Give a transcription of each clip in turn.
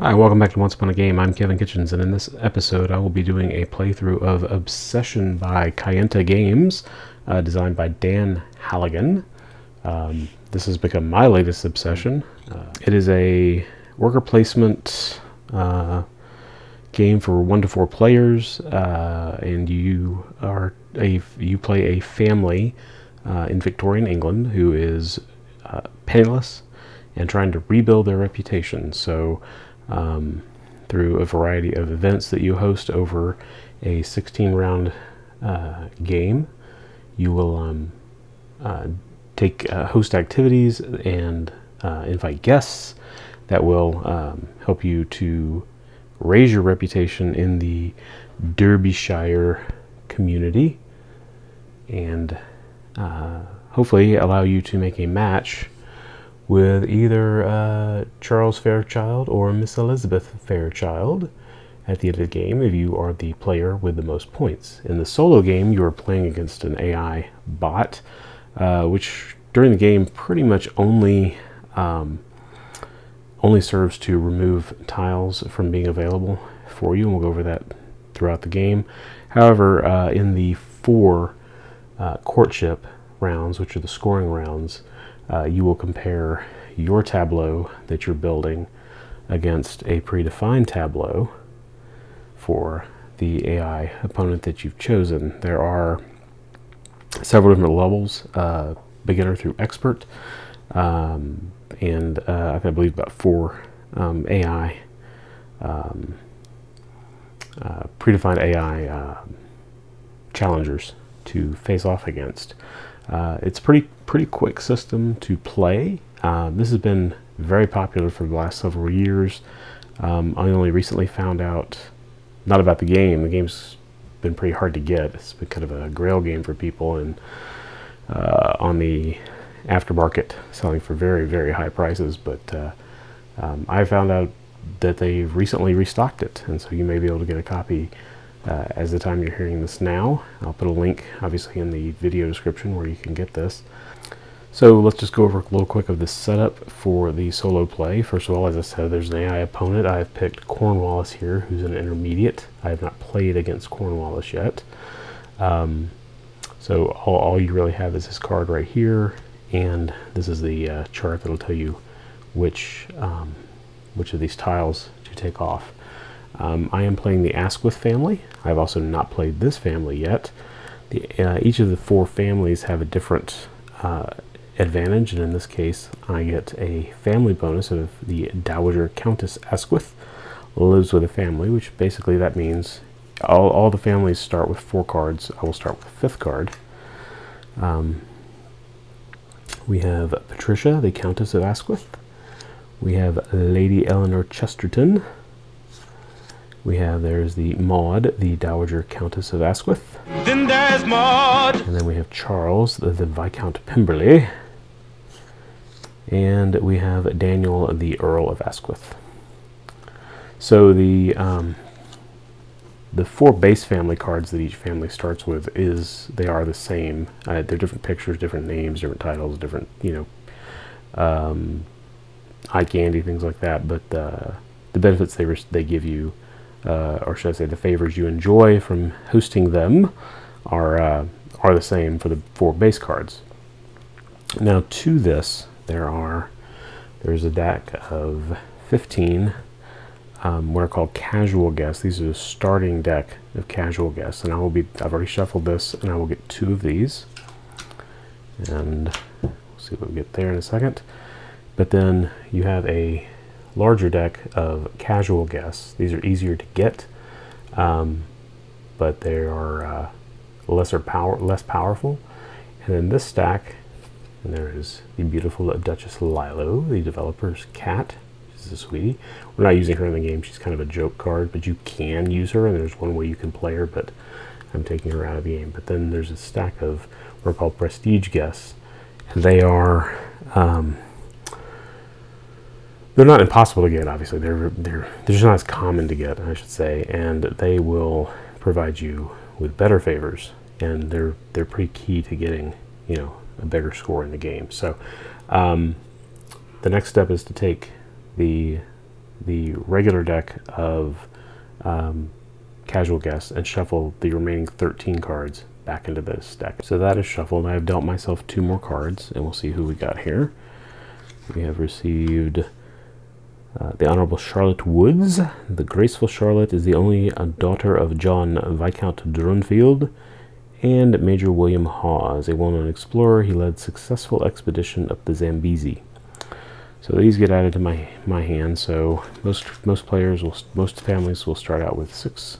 Hi, welcome back to Ones Upon a Game. I'm Kevin Kitchens, and in this episode, I will be doing a playthrough of Obsession by Kayenta Games, uh, designed by Dan Hallagan. Um, this has become my latest obsession. Uh, it is a worker placement uh, game for one to four players, uh, and you are a you play a family uh, in Victorian England who is uh, penniless and trying to rebuild their reputation. So um, through a variety of events that you host over a 16 round uh, game. You will um, uh, take uh, host activities and uh, invite guests that will um, help you to raise your reputation in the Derbyshire community and uh, hopefully allow you to make a match with either uh, Charles Fairchild or Miss Elizabeth Fairchild at the end of the game if you are the player with the most points. In the solo game, you are playing against an AI bot, uh, which during the game pretty much only um, only serves to remove tiles from being available for you, and we'll go over that throughout the game. However, uh, in the four uh, courtship rounds, which are the scoring rounds, uh, you will compare your tableau that you're building against a predefined tableau for the AI opponent that you've chosen. There are several different levels, uh, beginner through expert, um, and uh, I believe about four um, AI, um, uh, predefined AI uh, challengers to face off against. Uh, it's pretty pretty quick system to play. Uh, this has been very popular for the last several years. Um, I only recently found out, not about the game. The game's been pretty hard to get. It's been kind of a grail game for people, and uh, on the aftermarket, selling for very very high prices. But uh, um, I found out that they recently restocked it, and so you may be able to get a copy uh, as the time you're hearing this now. I'll put a link obviously in the video description where you can get this. So let's just go over a little quick of the setup for the solo play. First of all, as I said, there's an AI opponent. I've picked Cornwallis here, who's an intermediate. I have not played against Cornwallis yet. Um, so all, all, you really have is this card right here, and this is the uh, chart that'll tell you which, um, which of these tiles to take off. Um, I am playing the Asquith family. I've also not played this family yet. The, uh, each of the four families have a different uh, advantage, and in this case, I get a family bonus of the Dowager Countess Asquith lives with a family, which basically that means all, all the families start with four cards. I will start with the fifth card. Um, we have Patricia, the Countess of Asquith. We have Lady Eleanor Chesterton, we have there's the Maud, the Dowager Countess of Asquith. Then there's Maud. And then we have Charles, the, the Viscount Pemberley. And we have Daniel, the Earl of Asquith. So the um, the four base family cards that each family starts with is they are the same. Uh, they're different pictures, different names, different titles, different you know um, eye candy, things like that. But uh, the benefits they they give you uh, or should I say the favors you enjoy from hosting them are, uh, are the same for the four base cards. Now to this, there are, there's a deck of 15 um, what are called casual guests. These are the starting deck of casual guests, and I will be. I've already shuffled this, and I will get two of these, and we'll see what we get there in a second. But then you have a larger deck of casual guests. These are easier to get, um, but they are uh, lesser power, less powerful. And then this stack, and there is the beautiful Duchess Lilo, the developer's cat. She's a sweetie. We're not using her in the game. She's kind of a joke card, but you can use her, and there's one way you can play her, but I'm taking her out of the game. But then there's a stack of what are called prestige guests, and they are um, they're not impossible to get. Obviously, they're they're they're just not as common to get, I should say, and they will provide you with better favors, and they're they're pretty key to getting you know a bigger score in the game. So, um, the next step is to take the the regular deck of um, casual guests and shuffle the remaining 13 cards back into this deck. So that is shuffled. I have dealt myself two more cards, and we'll see who we got here. We have received uh, the Honorable Charlotte Woods. The graceful Charlotte is the only uh, daughter of John Viscount Drunfield and Major William Hawes, a well-known explorer. He led successful expedition up the Zambezi. So these get added to my my hand. So most most players will most families will start out with six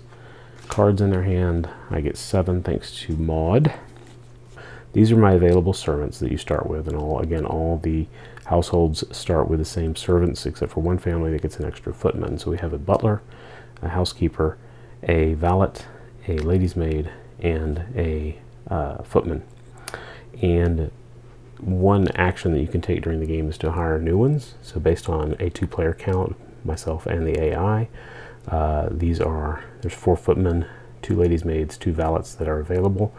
cards in their hand. I get seven thanks to Maud. These are my available servants that you start with, and all again all the households start with the same servants except for one family that gets an extra footman. So we have a butler, a housekeeper, a valet, a lady's maid, and a uh, footman. And one action that you can take during the game is to hire new ones. So based on a two-player count, myself and the AI, uh, these are, there's four footmen, two ladies' maids, two valets that are available.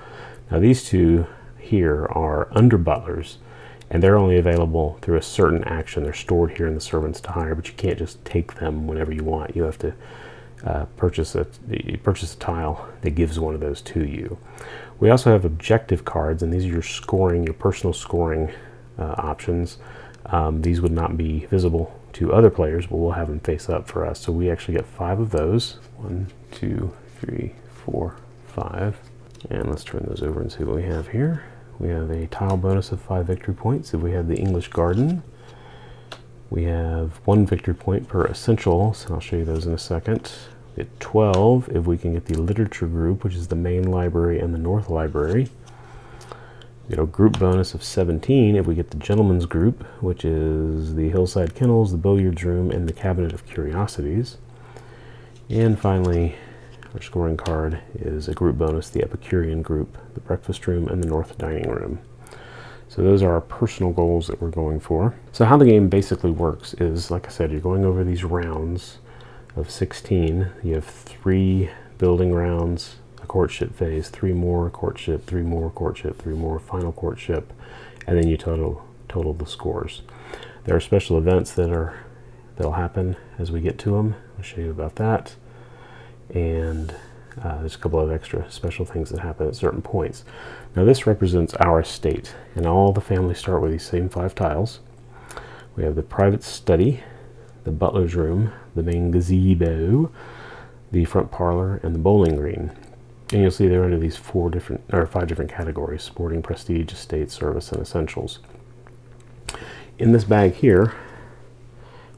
Now these two here are under butlers, and they're only available through a certain action. They're stored here in the servants to hire, but you can't just take them whenever you want. You have to uh, purchase a purchase a tile that gives one of those to you. We also have objective cards, and these are your scoring, your personal scoring uh, options. Um, these would not be visible to other players, but we'll have them face up for us. So we actually get five of those. One, two, three, four, five. And let's turn those over and see what we have here. We have a tile bonus of five victory points if we have the English Garden. We have one victory point per essentials, and I'll show you those in a second. We get 12 if we can get the literature group, which is the main library and the north library. We get a group bonus of 17 if we get the gentleman's group, which is the hillside kennels, the billiards room, and the cabinet of curiosities. And finally, our scoring card is a group bonus, the Epicurean group, the breakfast room, and the north dining room. So those are our personal goals that we're going for. So how the game basically works is, like I said, you're going over these rounds of 16. You have three building rounds, a courtship phase, three more courtship, three more courtship, three more final courtship, and then you total total the scores. There are special events that are that'll happen as we get to them. I'll show you about that. And uh, there's a couple of extra special things that happen at certain points. Now this represents our estate, and all the families start with these same five tiles. We have the private study, the butler's room, the main gazebo, the front parlor, and the bowling green. And you'll see they're under these four different, or five different categories, sporting, prestige, estate, service, and essentials. In this bag here,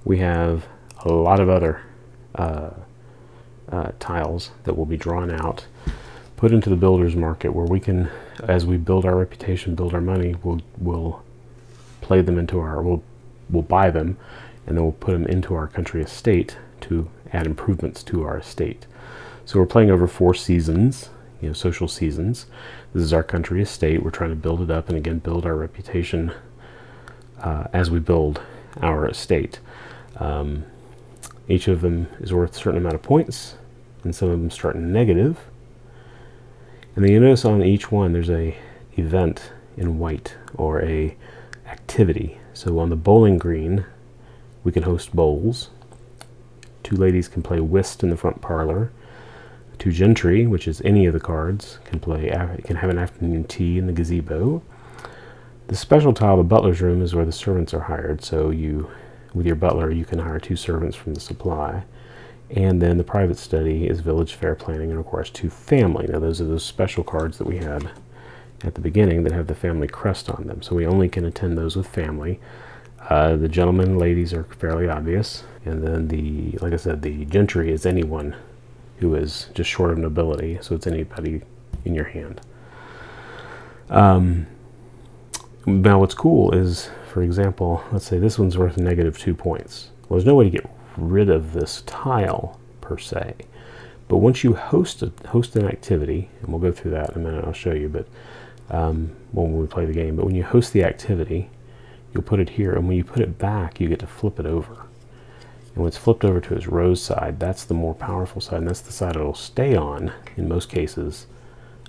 we have a lot of other uh, uh, tiles that will be drawn out, put into the builder's market where we can, as we build our reputation, build our money, we'll, we'll play them into our, we'll, we'll buy them, and then we'll put them into our country estate to add improvements to our estate. So we're playing over four seasons, you know, social seasons. This is our country estate. We're trying to build it up and again build our reputation uh, as we build our estate. Um, each of them is worth a certain amount of points, and some of them start negative. And then you notice on each one there's a event in white or a activity. So on the bowling green, we can host bowls. Two ladies can play whist in the front parlor. Two gentry, which is any of the cards, can play can have an afternoon tea in the gazebo. The special tile, the butler's room, is where the servants are hired. So you with your butler, you can hire two servants from the supply. And then the private study is village fair planning and requires two family. Now those are those special cards that we had at the beginning that have the family crest on them. So we only can attend those with family. Uh, the gentlemen and ladies are fairly obvious. And then the, like I said, the gentry is anyone who is just short of nobility. So it's anybody in your hand. Um, now what's cool is for example, let's say this one's worth negative two points. Well, there's no way to get rid of this tile per se. But once you host a, host an activity, and we'll go through that in a minute, I'll show you, but um, when we play the game, but when you host the activity, you'll put it here, and when you put it back, you get to flip it over. And when it's flipped over to its rose side, that's the more powerful side, and that's the side it'll stay on in most cases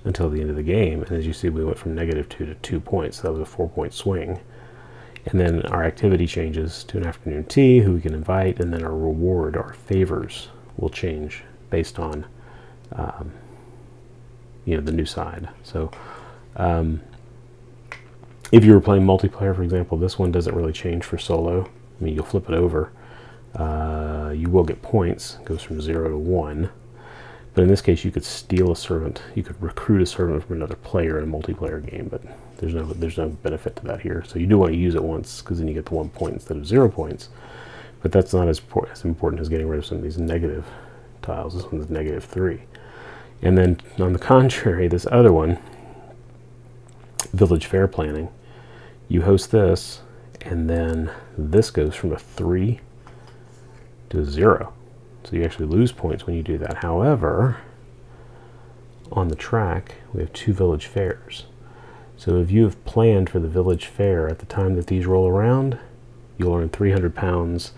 until the end of the game. And as you see, we went from negative two to two points. So that was a four point swing And then our activity changes to an afternoon tea, who we can invite, and then our reward, our favors, will change based on, um, you know, the new side. So, um, if you were playing multiplayer, for example, this one doesn't really change for solo. I mean, you'll flip it over. Uh, you will get points. It goes from zero to one. But in this case, you could steal a servant. You could recruit a servant from another player in a multiplayer game, but there's no there's no benefit to that here. So you do want to use it once, because then you get the one point instead of zero points. But that's not as, as important as getting rid of some of these negative tiles. This one's negative three. And then on the contrary, this other one, village fair planning, you host this, and then this goes from a three to a zero. So you actually lose points when you do that. However, on the track, we have two village fairs. So if you have planned for the village fair at the time that these roll around, you'll earn 300 pounds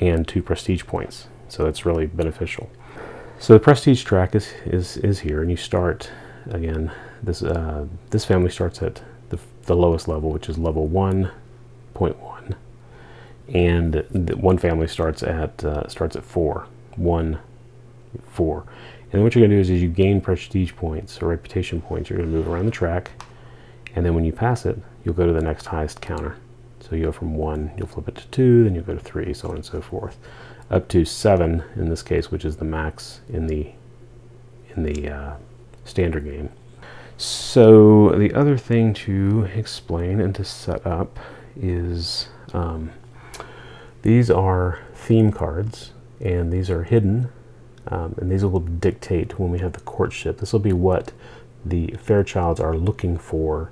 and two prestige points. So that's really beneficial. So the prestige track is, is, is here, and you start, again, this, uh, this family starts at the, the lowest level, which is level 1.1. And the one family starts at, uh, starts at 4, 1, 4. And what you're going to do is, is you gain prestige points or reputation points. You're to move around the track, and then when you pass it, you'll go to the next highest counter. So you go from 1, you'll flip it to 2, then you'll go to 3, so on and so forth. Up to 7 in this case, which is the max in the, in the uh, standard game. So the other thing to explain and to set up is um, these are theme cards, and these are hidden, um, and these will dictate when we have the courtship. This will be what the Fairchilds are looking for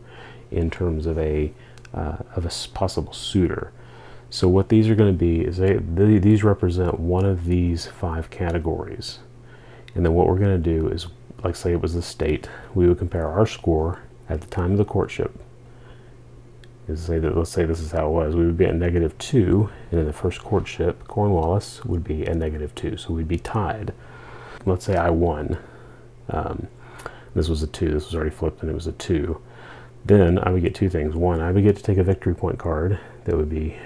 in terms of a uh, of a possible suitor. So what these are going to be is they, they, these represent one of these five categories. And then what we're going to do is, like say it was the state, we would compare our score at the time of the courtship. Is say that let's say this is how it was. We would be at negative two, and in the first courtship, Cornwallis would be at negative two, so we'd be tied. Let's say I won. Um, this was a two. This was already flipped, and it was a two. Then I would get two things. One, I would get to take a victory point card that would be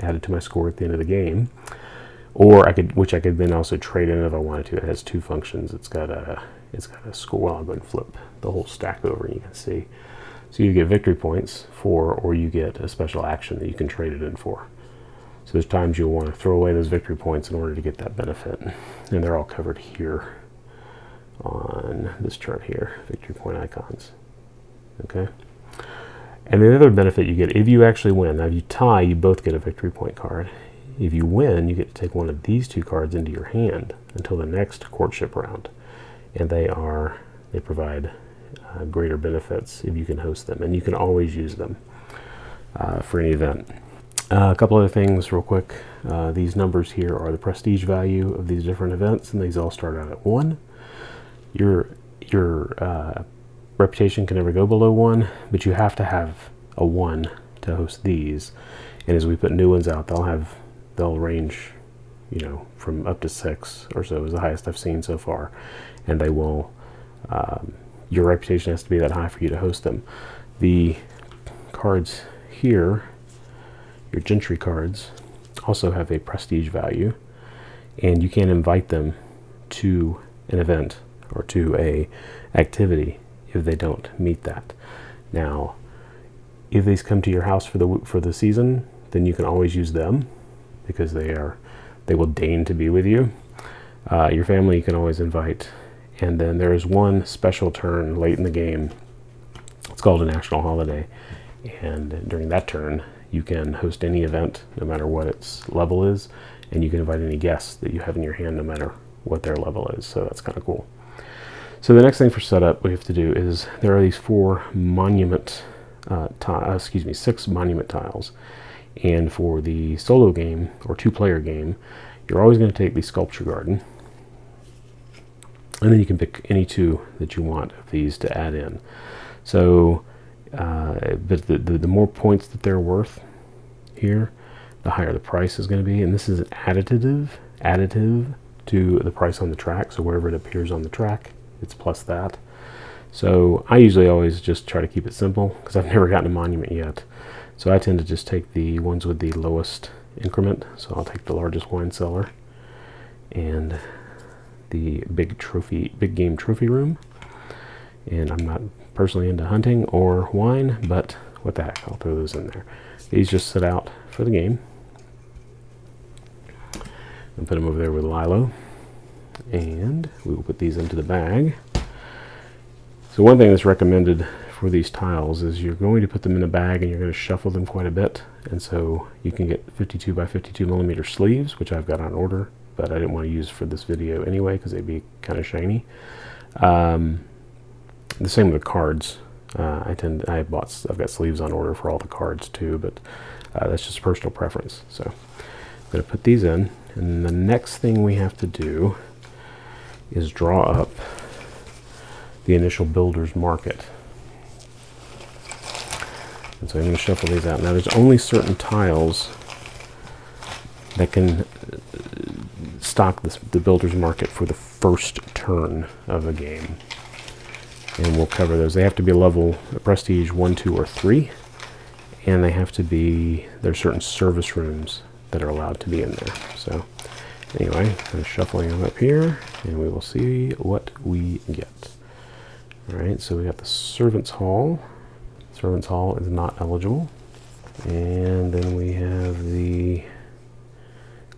added to my score at the end of the game, or I could, which I could then also trade in if I wanted to. It has two functions. It's got a, it's got a score. Well, I'll go and flip the whole stack over, and you can see. So you get victory points for, or you get a special action that you can trade it in for. So there's times you'll want to throw away those victory points in order to get that benefit, and they're all covered here on this chart here, victory point icons. Okay. And the other benefit you get, if you actually win, now if you tie, you both get a victory point card. If you win, you get to take one of these two cards into your hand until the next courtship round. And they are, they provide uh, greater benefits if you can host them. And you can always use them uh, for any event. Uh, a couple other things real quick. Uh, these numbers here are the prestige value of these different events, and these all start out at 1. Your, your uh, reputation can never go below one, but you have to have a one to host these. And as we put new ones out, they'll have they'll range, you know, from up to six or so is the highest I've seen so far, and they will. Um, your reputation has to be that high for you to host them. The cards here, your gentry cards, also have a prestige value, and you can invite them to an event or to a activity if they don't meet that. Now, if these come to your house for the for the season, then you can always use them because they are they will deign to be with you. Uh, your family you can always invite, and then there is one special turn late in the game. It's called a national holiday, and during that turn you can host any event, no matter what its level is, and you can invite any guests that you have in your hand, no matter what their level is. So that's kind of cool. So the next thing for setup we have to do is there are these four monument, uh, uh, excuse me, six monument tiles. And for the solo game or two-player game, you're always going to take the sculpture garden. And then you can pick any two that you want of these to add in. So, uh, but the, the, the more points that they're worth here, the higher the price is going to be. And this is an additive, additive to the price on the track. So wherever it appears on the track, it's plus that. So I usually always just try to keep it simple because I've never gotten a monument yet So I tend to just take the ones with the lowest increment. So I'll take the largest wine cellar and the big trophy, big game trophy room. And I'm not personally into hunting or wine, but what the heck, I'll throw those in there. These just sit out for the game. And put them over there with Lilo. And we will put these into the bag. So one thing that's recommended for these tiles is you're going to put them in a bag and you're going to shuffle them quite a bit. And so you can get 52 by 52 millimeter sleeves, which I've got on order, but I didn't want to use for this video anyway because they'd be kind of shiny. Um, the same with the cards. Uh, I tend I bought I've got sleeves on order for all the cards too, but uh, that's just personal preference. So I'm going to put these in, and the next thing we have to do is draw up the initial builder's market. And so I'm going to shuffle these out. Now there's only certain tiles that can uh, stock this, the builder's market for the first turn of a game. And we'll cover those. They have to be level prestige 1, 2, or 3. And they have to be, there's certain service rooms that are allowed to be in there. So anyway, I'm shuffling them up here and we will see what we get. Alright, so we got the Servants Hall. Servants Hall is not eligible. And then we have the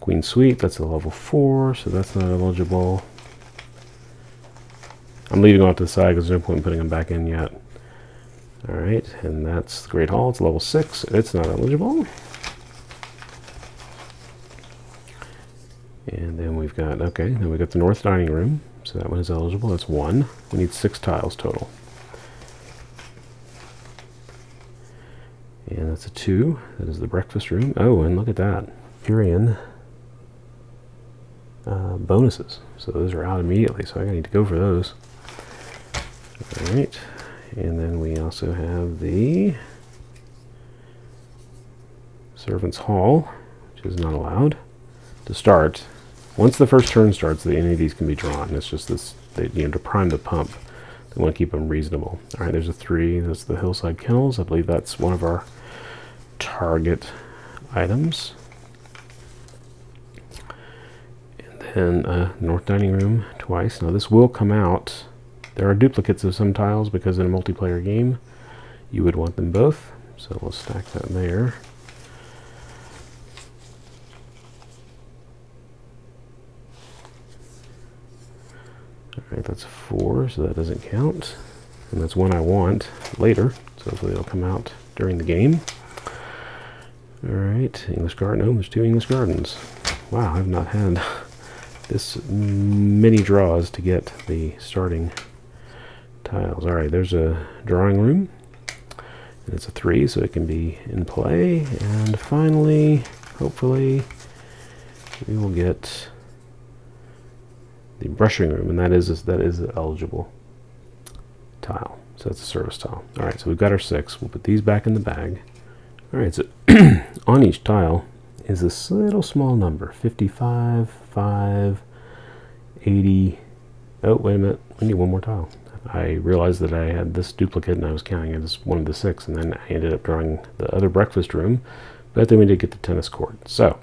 Queen Suite, that's a level 4, so that's not eligible. I'm leaving off to the side because there's no point in putting them back in yet. Alright, and that's the Great Hall, it's level 6, it's not eligible. And then we've got, okay, then we've got the North Dining Room, so that one is eligible, that's one. We need six tiles total. And that's a two. That is the breakfast room. Oh, and look at that. Epicurean uh, bonuses. So those are out immediately, so I need to go for those. All right. And then we also have the Servants Hall, which is not allowed to start. Once the first turn starts, any of these can be drawn. It's just this, they, you know, to prime the pump, they want to keep them reasonable. All right, there's a three. That's the Hillside Kennels. I believe that's one of our target items. And then uh, North Dining Room twice. Now this will come out. There are duplicates of some tiles because in a multiplayer game you would want them both. So we'll stack that there. Alright, that's four, so that doesn't count. And that's one I want later, so hopefully it'll come out during the game. Alright, English garden. Oh, there's two English gardens. Wow, I've not had this many draws to get the starting tiles. Alright, there's a drawing room. And it's a three, so it can be in play. And finally, hopefully, we will get the brushing room, and that is that is eligible tile. So that's a service tile. Alright, so we've got our six. We'll put these back in the bag. Alright, so on each tile is this little small number 55, 5, 80. Oh, wait a minute. We need one more tile. I realized that I had this duplicate and I was counting it as one of the six, and then I ended up drawing the other breakfast room, but then we did get the tennis court. So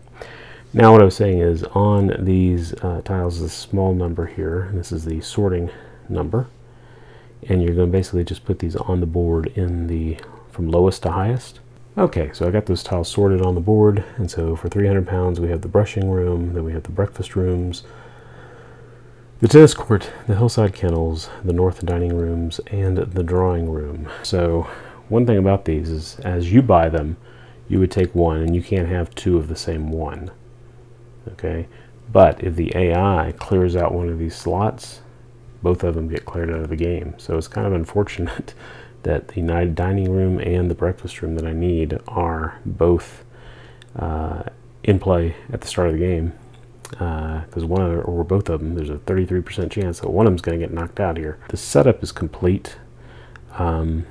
now what I was saying is on these uh, tiles is a small number here, and this is the sorting number, and you're going to basically just put these on the board in the from lowest to highest. Okay, so I got those tiles sorted on the board, and so for 300 pounds we have the brushing room, then we have the breakfast rooms, the tennis court, the hillside kennels, the north dining rooms, and the drawing room. So one thing about these is as you buy them, you would take one, and you can't have two of the same one. Okay, but if the AI clears out one of these slots, both of them get cleared out of the game. So it's kind of unfortunate that the dining room and the breakfast room that I need are both uh, in play at the start of the game. Because uh, one of, or both of them, there's a 33% chance that one of them's going to get knocked out here. The setup is complete, um,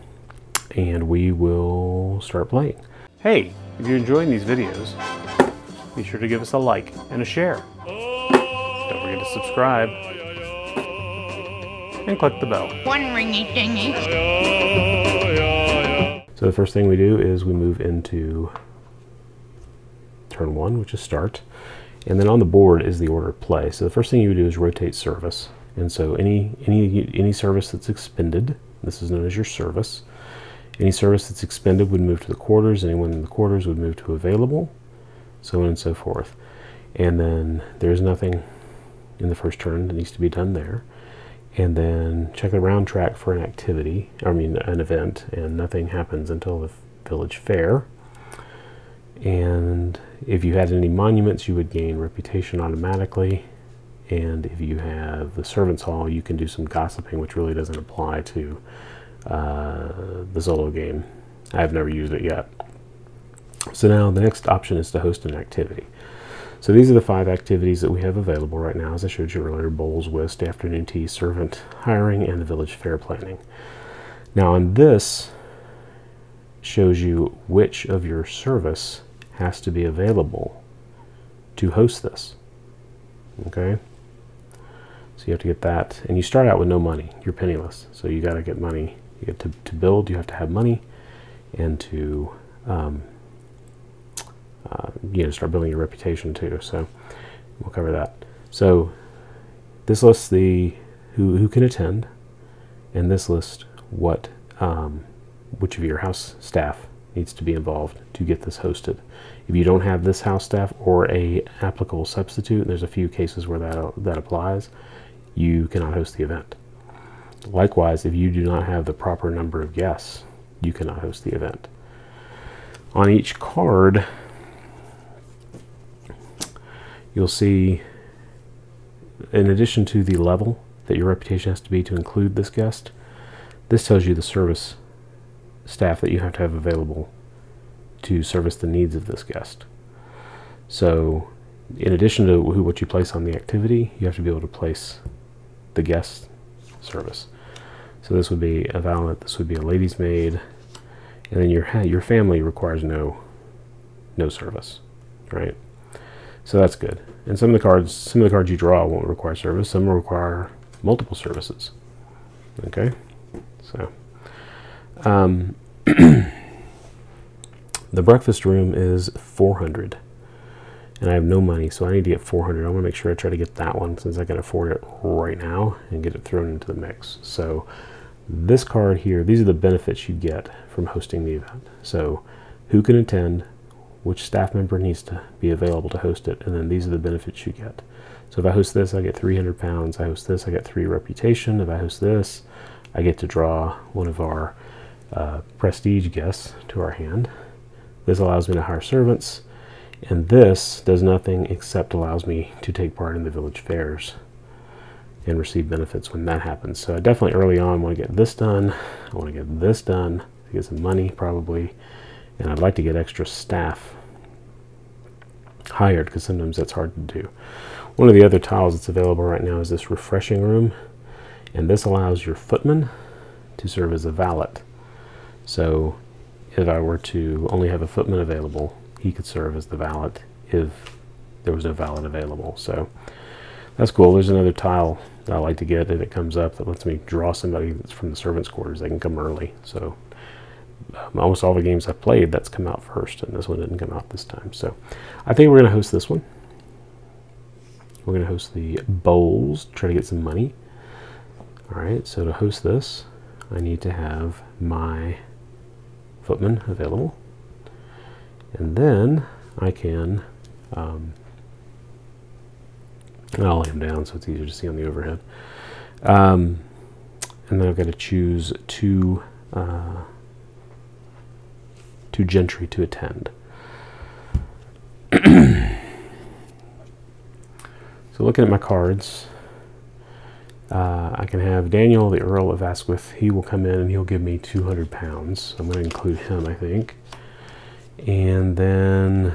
and we will start playing. Hey, if you're enjoying these videos, be sure to give us a like and a share. Don't forget to subscribe and click the bell. One ringy dingy. So the first thing we do is we move into turn one, which is start. And then on the board is the order of play. So the first thing you would do is rotate service. And so any, any, any service that's expended, this is known as your service, any service that's expended would move to the quarters, anyone in the quarters would move to available, so on and so forth. And then there's nothing in the first turn that needs to be done there. And then check the round track for an activity, I mean an event, and nothing happens until the village fair. And if you had any monuments, you would gain reputation automatically. And if you have the servants' hall, you can do some gossiping, which really doesn't apply to uh, the solo game. I've never used it yet. So now the next option is to host an activity. So these are the five activities that we have available right now, as I showed you earlier, bowls, whist, afternoon tea, servant hiring, and the village fair planning. Now on this shows you which of your service has to be available to host this. Okay? So you have to get that, and you start out with no money. You're penniless, so you got to get money. You get to, to build, you have to have money, and to um, uh, you know start building your reputation too. So we'll cover that. So this lists the who who can attend, and this lists what um, which of your house staff needs to be involved to get this hosted. If you don't have this house staff or a applicable substitute, there's a few cases where that that applies, you cannot host the event. Likewise, if you do not have the proper number of guests, you cannot host the event. On each card, you'll see, in addition to the level that your reputation has to be to include this guest, this tells you the service staff that you have to have available to service the needs of this guest. So, in addition to who, what you place on the activity, you have to be able to place the guest service. So this would be a valet, this would be a lady's maid, and then your your family requires no no service, right? So that's good. And some of the cards, some of the cards you draw won't require service. Some will require multiple services. Okay, so um, the breakfast room is 400 and I have no money, so I need to get 400. I want to make sure I try to get that one since I can afford it right now and get it thrown into the mix. So this card here, these are the benefits you get from hosting the event. So who can attend, which staff member needs to be available to host it, and then these are the benefits you get. So if I host this, I get 300 pounds. I host this, I get three reputation. If I host this, I get to draw one of our uh, prestige guests to our hand. This allows me to hire servants, and this does nothing except allows me to take part in the village fairs and receive benefits when that happens. So I definitely early on want to get this done. I want to get this done to get some money probably. And I'd like to get extra staff hired because sometimes that's hard to do. One of the other tiles that's available right now is this brushing room. And this allows your footman to serve as a valet. So if I were to only have a footman available, he could serve as the valet if there was no valet available. So that's cool. There's another tile that I like to get if it comes up that lets me draw somebody that's from the servants' quarters. They can come early. So um, almost all the games I've played, that's come out first, and this one didn't come out this time. So I think we're going to host this one. We're going to host the bowls, try to get some money. All right, so to host this, I need to have my footman available. And then I can, um, I'll lay them down so it's easier to see on the overhead. Um, and then I've got to choose two, uh, two gentry to attend. so looking at my cards, uh, I can have Daniel, the Earl of Asquith. He will come in and he'll give me 200 pounds. I'm going to include him, I think. And then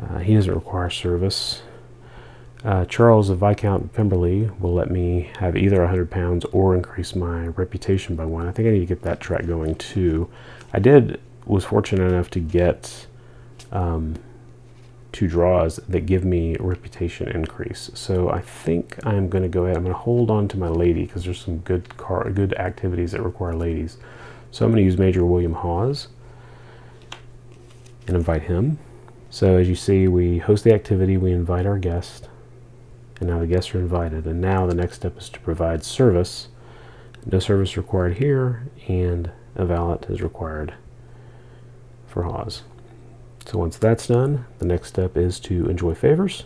uh, he doesn't require service. Uh, Charles the Viscount Pemberley will let me have either 100 pounds or increase my reputation by one. I think I need to get that track going too. I did, was fortunate enough to get um, two draws that give me reputation increase. So I think I'm going to go ahead. I'm going to hold on to my lady because there's some good car, good activities that require ladies. So I'm going to use Major William Hawes and invite him. So as you see, we host the activity, we invite our guest, and now the guests are invited. And now the next step is to provide service. No service required here, and a valet is required for Hawes. So once that's done, the next step is to enjoy favors.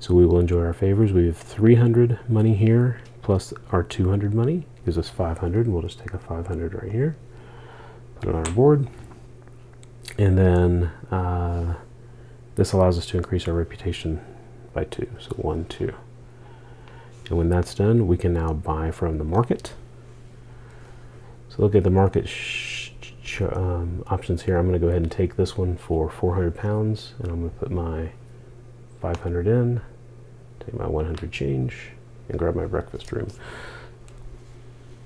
So we will enjoy our favors. We have 300 money here, plus our 200 money gives us 500. We'll just take a 500 right here, put it on our board. And then uh, this allows us to increase our reputation by two, so one, two. And when that's done, we can now buy from the market. So look at the market um, options here. I'm going to go ahead and take this one for 400 pounds, and I'm going to put my 500 in, take my 100 change, and grab my breakfast room.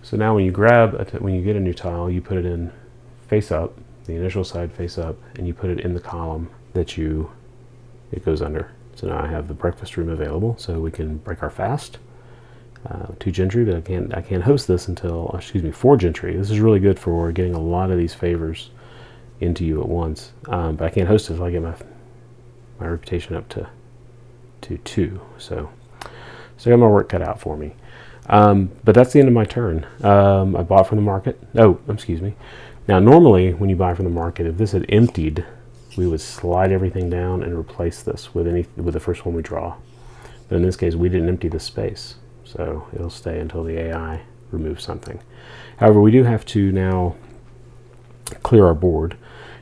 So now when you grab, when you get a new tile, you put it in face up, the initial side face up, and you put it in the column that you it goes under. So now I have the breakfast room available, so we can break our fast. Uh, two gentry, but I can't I can't host this until excuse me four gentry. This is really good for getting a lot of these favors into you at once. Um, but I can't host it until I get my my reputation up to to two. So so I got my work cut out for me. Um, but that's the end of my turn. Um, I bought from the market. Oh, excuse me. Now, normally when you buy from the market, if this had emptied, we would slide everything down and replace this with any with the first one we draw. But in this case, we didn't empty the space, so it'll stay until the AI removes something. However, we do have to now clear our board,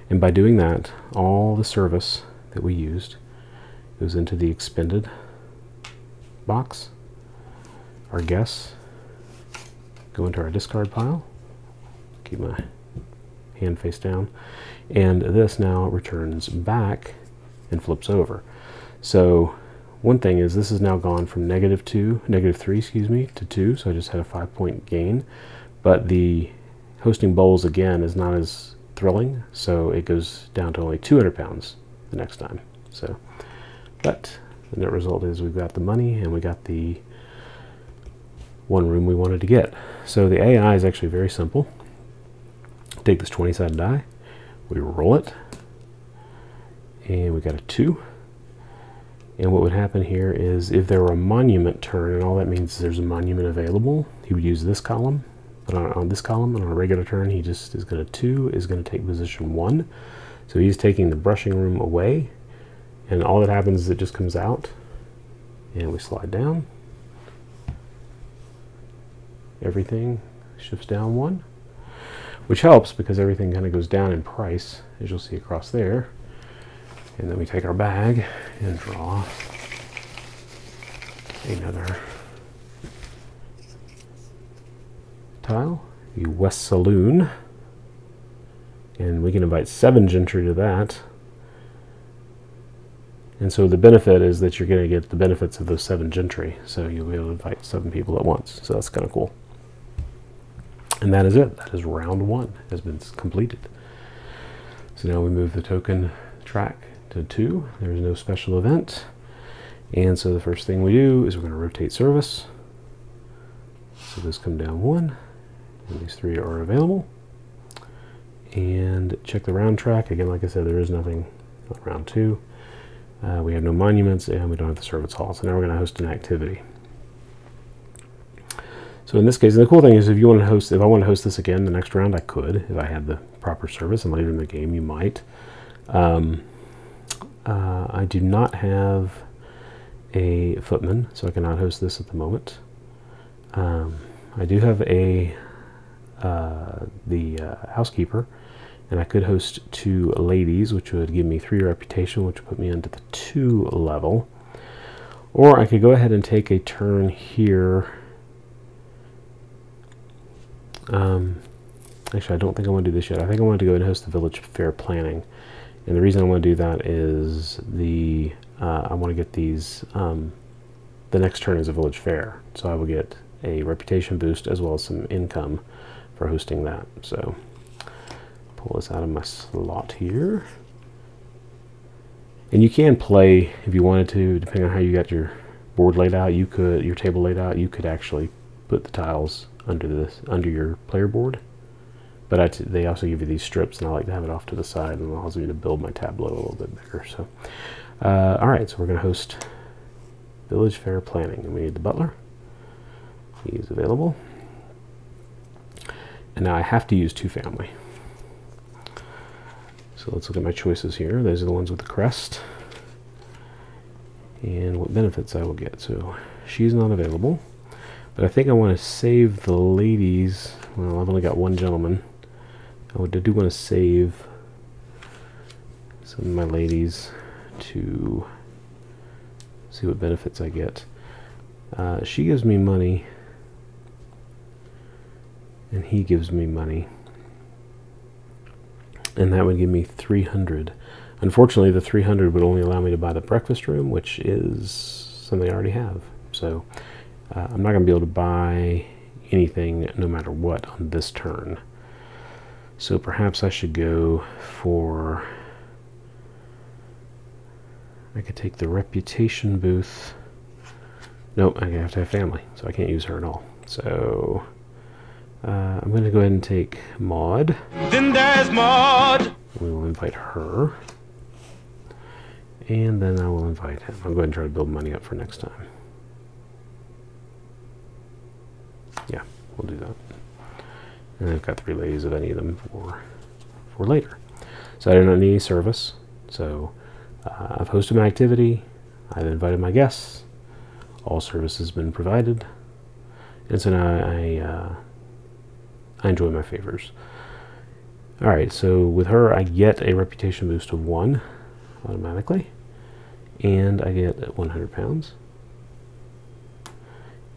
and by doing that, all the service that we used goes into the expended box. Our guests go into our discard pile. Keep my hand face down. And this now returns back and flips over. So one thing is this is now gone from negative 2, negative 3, excuse me, to 2, so I just had a 5 point gain. But the hosting bowls again is not as thrilling, so it goes down to only 200 pounds the next time. So, but the net result is we've got the money and we got the one room we wanted to get. So the AI is actually very simple take this 20 sided die, we roll it, and we got a 2. And what would happen here is if there were a monument turn, and all that means is there's a monument available, he would use this column. But on, on this column, and on a regular turn, he just is going to 2, is going to take position 1. So he's taking the brushing room away, and all that happens is it just comes out, and we slide down. Everything shifts down 1 which helps because everything kind of goes down in price, as you'll see across there. And then we take our bag and draw another tile, the West Saloon. And we can invite seven gentry to that. And so the benefit is that you're going to get the benefits of those seven gentry. So you'll be able to invite seven people at once. So that's kind of cool. And that is it. That is round one has been completed. So now we move the token track to two. There's no special event. And so the first thing we do is we're going to rotate service. So this come down one. And these three are available. And check the round track. Again, like I said, there is nothing on round two. Uh, we have no monuments and we don't have the service hall. So now we're going to host an activity. So in this case, the cool thing is if you want to host, if I want to host this again the next round, I could if I had the proper service, and later in the game you might. Um, uh, I do not have a footman, so I cannot host this at the moment. Um, I do have a uh, the uh, housekeeper, and I could host two ladies, which would give me three reputation, which would put me into the two level. Or I could go ahead and take a turn here um, actually, I don't think I want to do this yet. I think I want to go and host the village fair planning. And the reason I want to do that is the uh, I want to get these. Um, the next turn is a village fair, so I will get a reputation boost as well as some income for hosting that. So pull this out of my slot here. And you can play if you wanted to, depending on how you got your board laid out. You could your table laid out. You could actually put the tiles under this under your player board but they also give you these strips, and I like to have it off to the side, and allows me to build my tableau a little bit bigger. So, uh, all right, so we're going to host Village Fair Planning, and we need the butler. He's available. And now I have to use two family. So let's look at my choices here. Those are the ones with the crest. And what benefits I will get. So she's not available. But I think I want to save the ladies. Well, I've only got one gentleman. I do want to save some of my ladies to see what benefits I get. Uh, she gives me money. And he gives me money. And that would give me 300 unfortunately the 300 would only allow me to buy the breakfast room which is something I already have. So uh, I'm not going to be able to buy anything no matter what on this turn so perhaps I should go for I could take the reputation booth nope I have to have family so I can't use her at all so uh, I'm going to go ahead and take Maud. Then there's Maud. We will invite her. And then I will invite him. I'll go ahead and try to build money up for next time. Yeah, we'll do that. And I've got three ladies of any of them for, for later. So I do not need any service. So uh, I've hosted my activity. I've invited my guests. All service has been provided. And so now I, uh, I enjoy my favors. Alright, so with her I get a reputation boost of 1 automatically. And I get 100 pounds.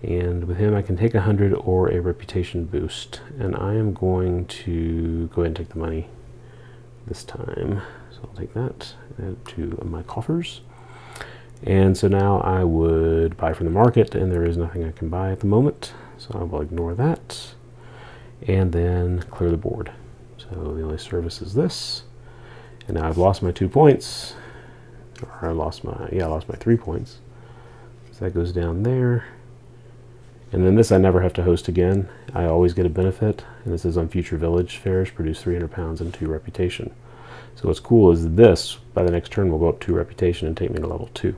And with him I can take a 100 or a reputation boost. And I am going to go ahead and take the money this time. So I'll take that, add to my coffers. And so now I would buy from the market, and there is nothing I can buy at the moment. So I will ignore that and then clear the board. So the only service is this. And now I've lost my two points. Or I lost my, yeah, I lost my three points. So that goes down there. And then this I never have to host again. I always get a benefit. And this is on future village fairs, produce 300 pounds and two reputation. So what's cool is this, by the next turn, will go up two reputation and take me to level two.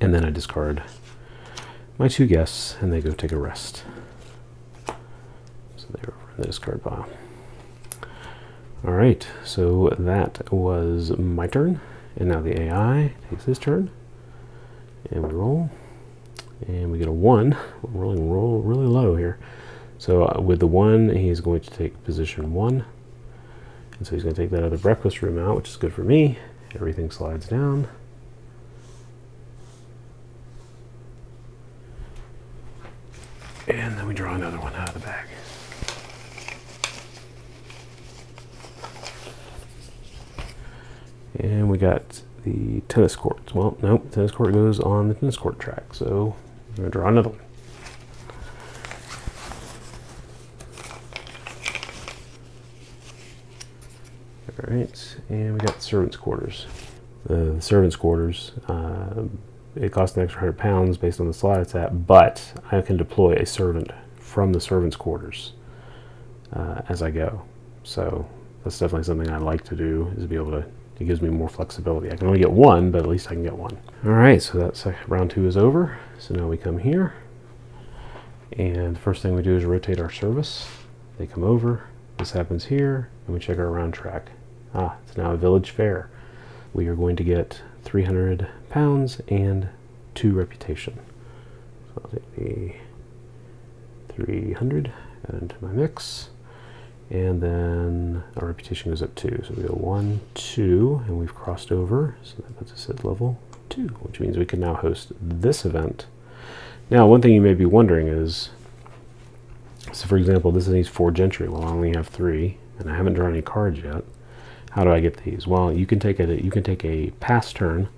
And then I discard my two guests and they go take a rest So there in the discard pile. Alright, so that was my turn. And now the AI takes his turn. And we roll. And we get a 1. We're rolling roll really low here. So uh, with the 1, he's going to take position 1. And so he's going to take that other breakfast room out, which is good for me. Everything slides down. And then we draw another one out of the bag. And we got the tennis courts. Well, nope, tennis court goes on the tennis court track. So I'm going to draw another one. All right, and we got servants' quarters. The servants' quarters, uh, it costs an extra 100 pounds based on the slot it's at, but I can deploy a servant from the servants' quarters uh, as I go. So that's definitely something I like to do, is be able to it gives me more flexibility. I can only get one, but at least I can get one. All right, so that's uh, round two is over. So now we come here, and the first thing we do is rotate our service. They come over, this happens here, and we check our round track. Ah, it's now a village fair. We are going to get 300 pounds and two reputation. So I'll take the 300, add into my mix. And then our reputation goes up two. So we go one, two, and we've crossed over. So that puts us at level two, which means we can now host this event. Now, one thing you may be wondering is, so for example, this needs four gentry. Well, I only have three, and I haven't drawn any cards yet. How do I get these? Well, you can take a you can take a pass turn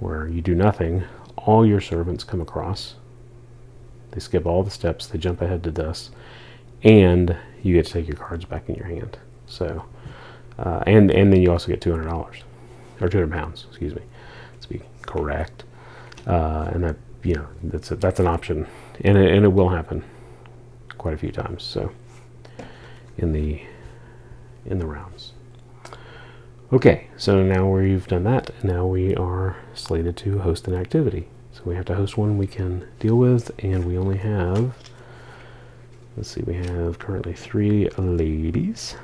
where you do nothing. All your servants come across. They skip all the steps. They jump ahead to this, and you get to take your cards back in your hand. So, uh, and and then you also get two hundred dollars or two hundred pounds, excuse me, to be correct. Uh, and that you know that's a, that's an option, and it, and it will happen quite a few times. So, in the in the rounds. Okay, so now we've done that, now we are slated to host an activity. So we have to host one we can deal with, and we only have, let's see, we have currently three ladies.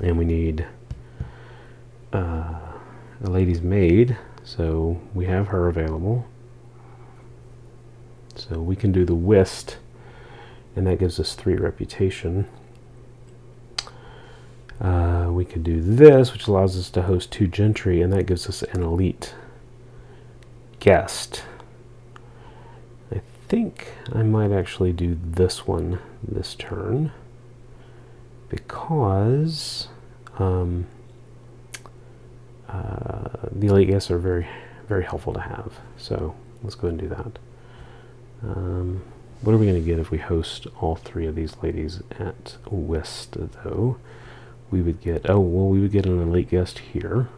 And we need uh, a lady's maid, so we have her available. So we can do the whist, and that gives us three reputation. Uh, we could do this, which allows us to host two gentry, and that gives us an elite guest. Think I might actually do this one this turn because um, uh, the elite guests are very, very helpful to have. So let's go and do that. Um, what are we going to get if we host all three of these ladies at whist, though? We would get, oh, well, we would get an elite guest here.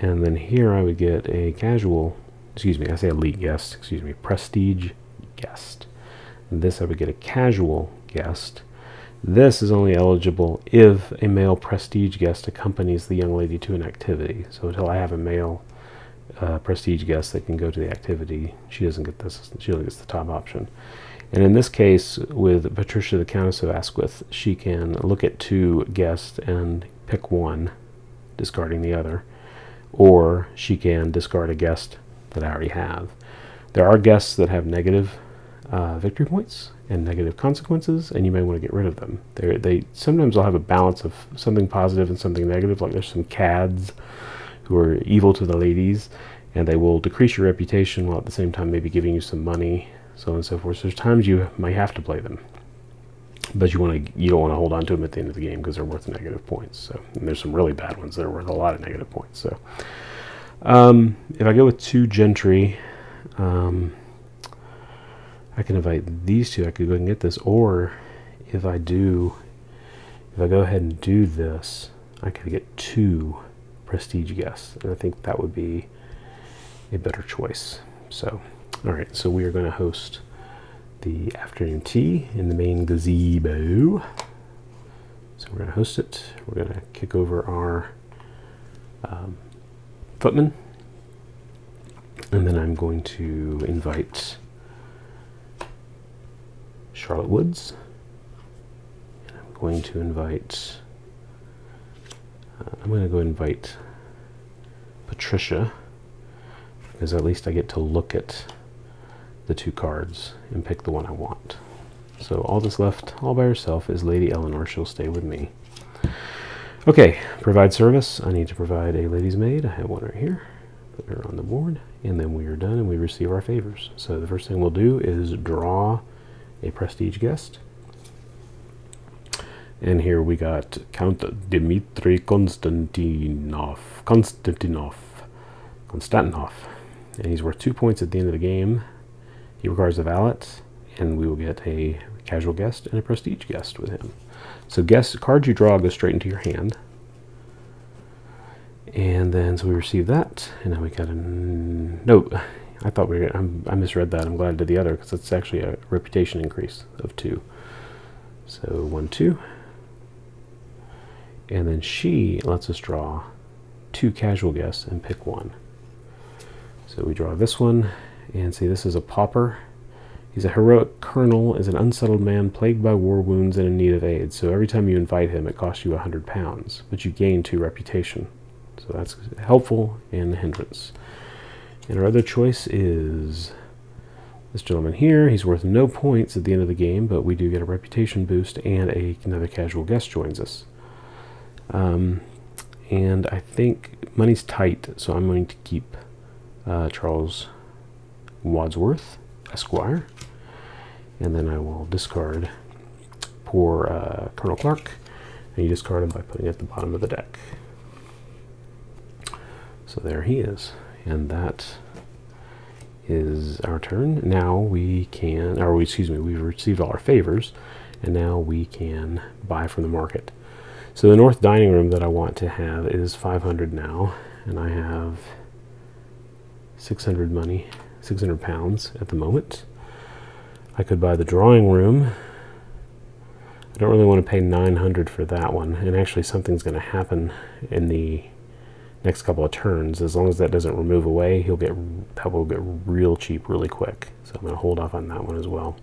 And then here I would get a casual, excuse me, I say elite guest, excuse me, prestige guest. And this I would get a casual guest. This is only eligible if a male prestige guest accompanies the young lady to an activity. So until I have a male uh, prestige guest that can go to the activity, she doesn't get this. She only gets the top option. And in this case, with Patricia the Countess of Asquith, she can look at two guests and pick one, discarding the other or she can discard a guest that I already have. There are guests that have negative uh, victory points and negative consequences, and you may want to get rid of them. They're, they sometimes will have a balance of something positive and something negative. Like there's some cads who are evil to the ladies, and they will decrease your reputation while at the same time maybe giving you some money, so on and so forth. So there's times you might have to play them but you want to you don't want to hold on to them at the end of the game because they're worth negative points. So and there's some really bad ones that are worth a lot of negative points. So um, if I go with two gentry, um, I can invite these two. I could go and get this, or if I do, if I go ahead and do this, I could get two prestige guests, and I think that would be a better choice. So, all right, so we are going to host the afternoon tea in the main gazebo. So we're going to host it. We're going to kick over our um, footman. And then I'm going to invite Charlotte Woods. And I'm going to invite, uh, I'm going to go invite Patricia, because at least I get to look at the two cards and pick the one I want. So all that's left all by herself is Lady Eleanor. She'll stay with me. Okay, provide service. I need to provide a lady's maid. I have one right here. Put her on the board. And then we are done and we receive our favors. So the first thing we'll do is draw a prestige guest. And here we got Count Dmitry Konstantinov. Konstantinov. Konstantinov. And he's worth two points at the end of the game. He requires a valet, and we will get a casual guest and a prestige guest with him. So guest cards you draw go straight into your hand. And then, so we receive that, and now we got a, no, I thought we were, I'm, I misread that, I'm glad I did the other, because it's actually a reputation increase of two. So one, two. And then she lets us draw two casual guests and pick one. So we draw this one, and see, this is a pauper. He's a heroic colonel, is an unsettled man plagued by war wounds and in need of aid. So every time you invite him, it costs you a hundred pounds, but you gain two reputation. So that's helpful and a hindrance. And our other choice is this gentleman here. He's worth no points at the end of the game, but we do get a reputation boost and a, another casual guest joins us. Um, and I think money's tight, so I'm going to keep uh, Charles Wadsworth, Esquire. And then I will discard poor uh, Colonel Clark. And you discard him by putting at the bottom of the deck. So there he is. And that is our turn. Now we can, or we, excuse me, we've received all our favors. And now we can buy from the market. So the north dining room that I want to have is 500 now. And I have 600 money 600 pounds at the moment. I could buy the drawing room. I don't really want to pay 900 for that one. And actually something's going to happen in the next couple of turns. As long as that doesn't remove away, he'll get that will get real cheap really quick. So I'm going to hold off on that one as well.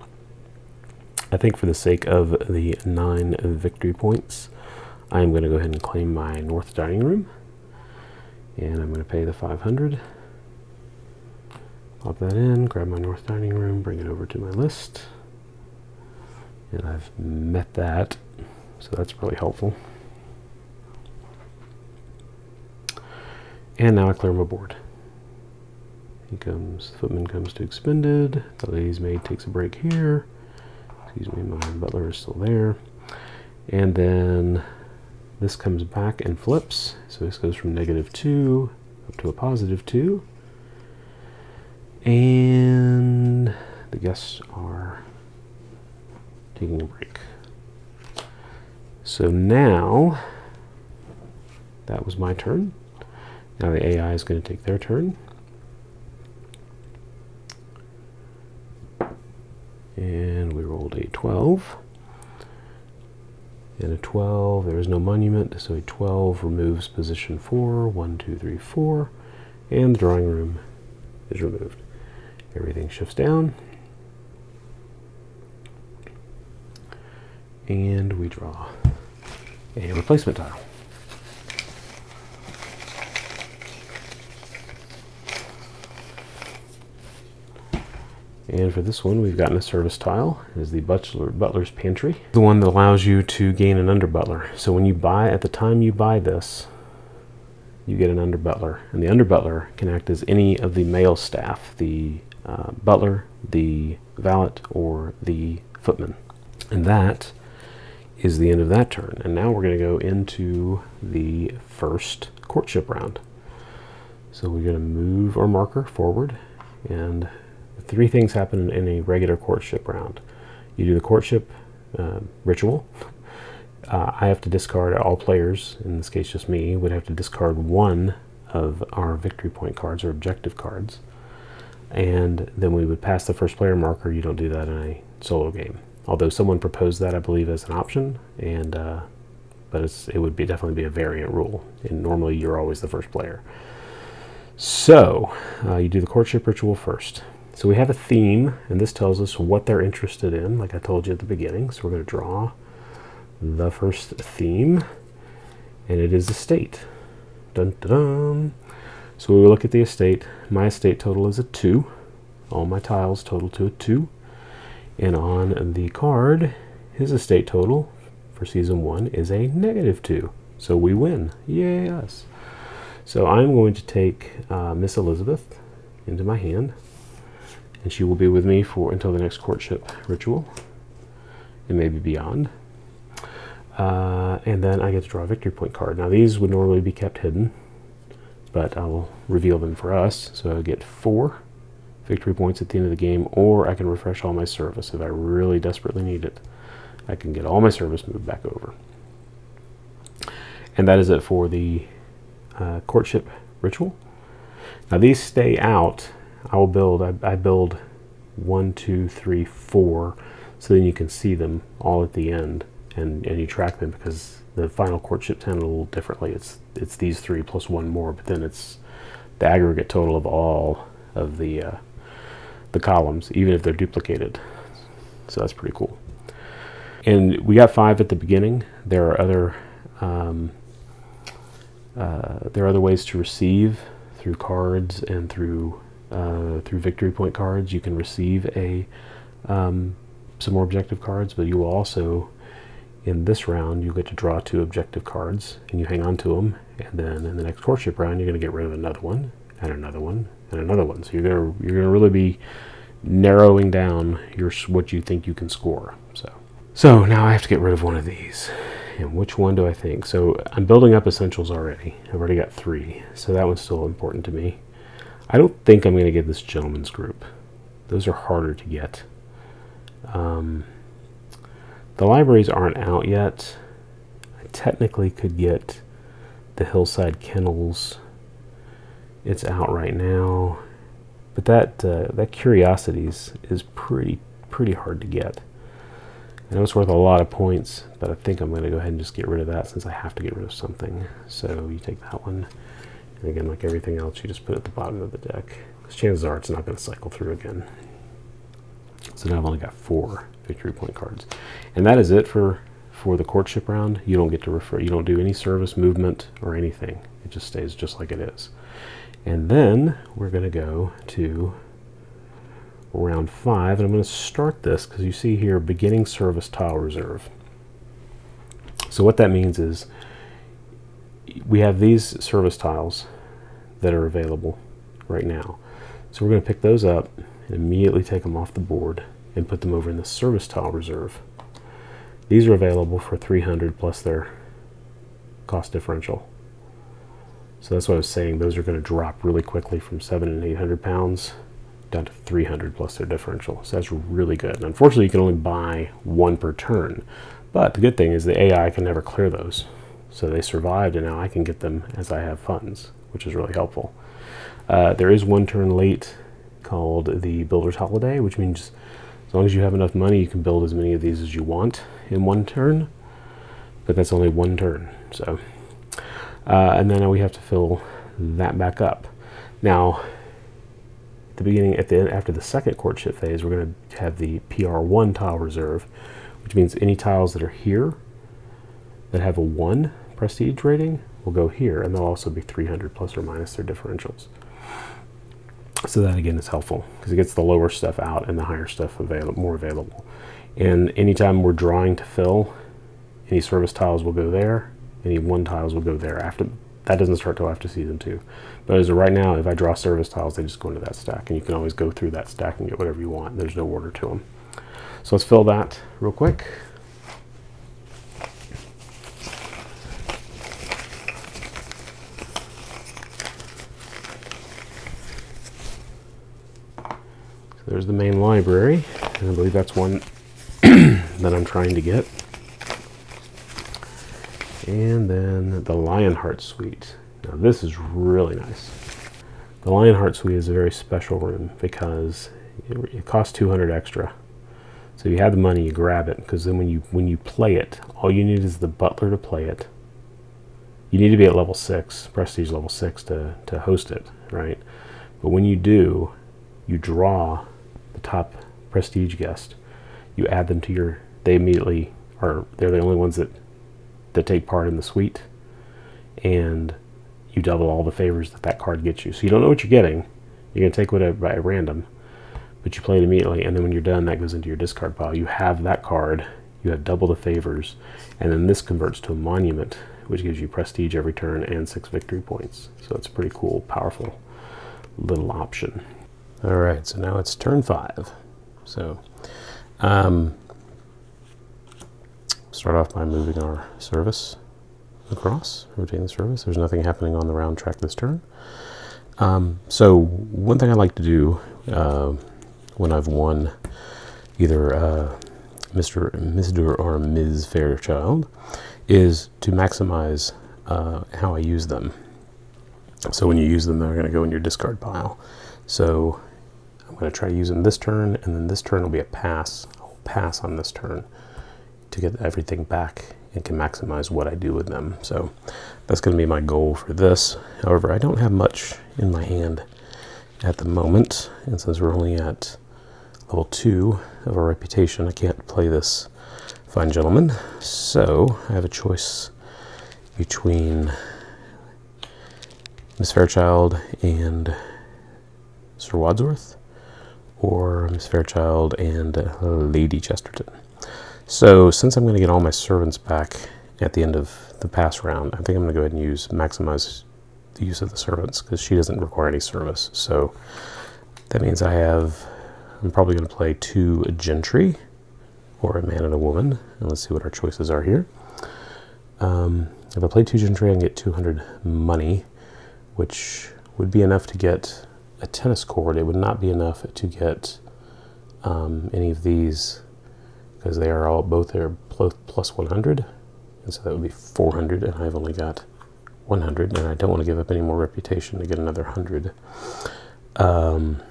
I think for the sake of the nine victory points, I'm going to go ahead and claim my north dining room. And I'm going to pay the 500. Pop that in, grab my north dining room, bring it over to my list. And I've met that, so that's really helpful. And now I clear my board. He comes, footman comes to expended. The lady's maid takes a break here. Excuse me, my butler is still there. And then this comes back and flips. So this goes from negative 2 up to a positive 2. And the guests are taking a break. So now, that was my turn. Now the AI is going to take their turn. And we rolled a 12. And a 12, there is no monument, so a 12 removes position 4, 1, 2, 3, 4, and the drawing room is removed. Everything shifts down. And we draw a replacement tile. And for this one, we've gotten a service tile, is the butler, butler's pantry. The one that allows you to gain an under butler. So when you buy, at the time you buy this, you get an under butler. And the under butler can act as any of the male staff, the uh, butler, the valet, or the footman. And that is the end of that turn. And now we're going to go into the first courtship round. So we're going to move our marker forward and three things happen in a regular courtship round. You do the courtship uh, ritual. Uh, I have to discard, all players, in this case just me, would have to discard one of our victory point cards or objective cards. And then we would pass the first player marker. You don't do that in a solo game. Although someone proposed that, I believe, as an option, and uh, but it would be definitely be a variant rule. And normally you're always the first player. So uh, you do the courtship ritual first. So we have a theme, and this tells us what they're interested in, like I told you at the beginning. So we're going to draw the first theme, and it is estate. Dun, dun, dun. So we look at the estate. My estate total is a 2. All my tiles total to a 2. And on the card, his estate total for season 1 is a negative 2. So we win. Us. So I'm going to take uh, Miss Elizabeth into my hand and she will be with me for until the next courtship ritual and maybe beyond. Uh, and then I get to draw a victory point card. Now these would normally be kept hidden, but I will reveal them for us. So I get four victory points at the end of the game, or I can refresh all my service if I really desperately need it. I can get all my service moved back over. And that is it for the uh, courtship ritual. Now these stay out I will build, I, I build one, two, three, four, so then you can see them all at the end and, and you track them because the final courtship handled a little differently. It's, it's these three plus one more, but then it's the aggregate total of all of the, uh, the columns, even if they're duplicated. So that's pretty cool. And we got five at the beginning. There are other um, uh, there are other ways to receive through cards and through uh, through victory point cards. You can receive a um, some more objective cards, but you will also, in this round, you get to draw two objective cards, and you hang on to them. And then in the next courtship round, you're going to get rid of another one, and another one, and another one. So you're going to you're going to really be narrowing down your what you think you can score. So so now I have to get rid of one of these. And which one do I think? So I'm building up essentials already. I've already got three, so that one's still important to me. I don't think I'm going to get this gentleman's group. Those are harder to get. Um, the libraries aren't out yet. I technically could get the Hillside Kennels. It's out right now. But that uh, that Curiosities is pretty pretty hard to get. I know it's worth a lot of points, but I think I'm going to go ahead and just get rid of that since I have to get rid of something. So you take that one, and again, like everything else, you just put it at the bottom of the deck. Because chances are it's not going to cycle through again. So now I've only got four victory point cards. And that is it for, for the courtship round. You don't get to refer, you don't do any service movement or anything. It just stays just like it is. And then we're going to go to round five, and I'm going to start this because you see here beginning service tile reserve. So what that means is we have these service tiles that are available right now. So we're going to pick those up and immediately take them off the board and put them over in the service tile reserve. These are available for 300 plus their cost differential. So that's what I was saying. Those are going to drop really quickly from 7 and 800 pounds down to 300 plus their differential. So that's really good. And unfortunately, you can only buy one per turn. But the good thing is the AI can never clear those. So they survived, and now I can get them as I have funds, which is really helpful. Uh, there is one turn late called the Builder's Holiday, which means as long as you have enough money, you can build as many of these as you want in one turn. But that's only one turn. So, uh, and then we have to fill that back up. Now, at the beginning, at the after the second courtship phase, we're going to have the PR1 tile reserve, which means any tiles that are here that have a 1 prestige rating will go here, and they'll also be 300 plus or minus their differentials. So that again is helpful because it gets the lower stuff out and the higher stuff available, more available. And anytime we're drawing to fill, any service tiles will go there, any one tiles will go there. After that doesn't start till after season two. But as of right now, if I draw service tiles, they just go into that stack, and you can always go through that stack and get whatever you want. There's no order to them. So let's fill that real quick. There's the main library, and I believe that's one that I'm trying to get. And then the Lionheart Suite. Now this is really nice. The Lionheart Suite is a very special room because it, it costs 200 extra. So you have the money, you grab it, because then when you when you play it, all you need is the butler to play it. You need to be at level six, prestige level six, to to host it, right? But when you do, you draw top prestige guest. You add them to your. They immediately are. They're the only ones that that take part in the suite, and you double all the favors that that card gets you. So you don't know what you're getting. You're going to take whatever by random, but you play it immediately, and then when you're done, that goes into your discard pile. You have that card, you have double the favors, and then this converts to a monument, which gives you prestige every turn and six victory points. So it's a pretty cool, powerful little option. All right, so now it's turn five. So, um, start off by moving our service across, rotating the service. There's nothing happening on the round track this turn. Um, so one thing I like to do uh, when I've won either uh, Mr. Mr. or Ms. Fairchild is to maximize uh, how I use them. So when you use them, they're going to go in your discard pile. So I'm going to try to use them this turn, and then this turn will be a pass. I'll pass on this turn to get everything back and can maximize what I do with them. So that's going to be my goal for this. However, I don't have much in my hand at the moment, and since we're only at level 2 of our reputation, I can't play this fine gentleman. So I have a choice between Miss Fairchild and Sir Wadsworth, or Miss Fairchild and Lady Chesterton. So since I'm going to get all my servants back at the end of the pass round, I think I'm going to go ahead and use maximize the use of the servants because she doesn't require any service. So that means I have, I'm probably going to play two gentry or a man and a woman. And let's see what our choices are here. Um, if I play two gentry, I can get 200 money, which would be enough to get a tennis court. It would not be enough to get um, any of these because they are all both are plus 100 and so that would be 400 and I've only got 100 and I don't want to give up any more reputation to get another 100 um,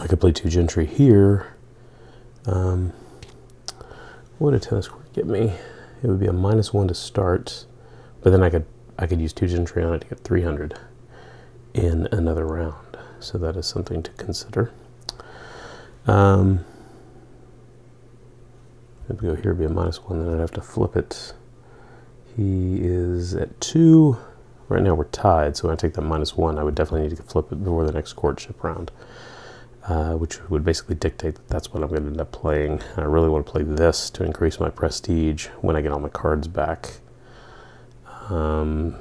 I could play two gentry here Um, what would a tennis court get me? It would be a minus one to start, but then I could I could use two gentry on it to get 300 in another round. So that is something to consider. Um, if we go here, be a minus one, then I'd have to flip it. He is at two. Right now we're tied, so when I take that minus one, I would definitely need to flip it before the next courtship round, uh, which would basically dictate that that's what I'm going to end up playing. I really want to play this to increase my prestige when I get all my cards back. Um,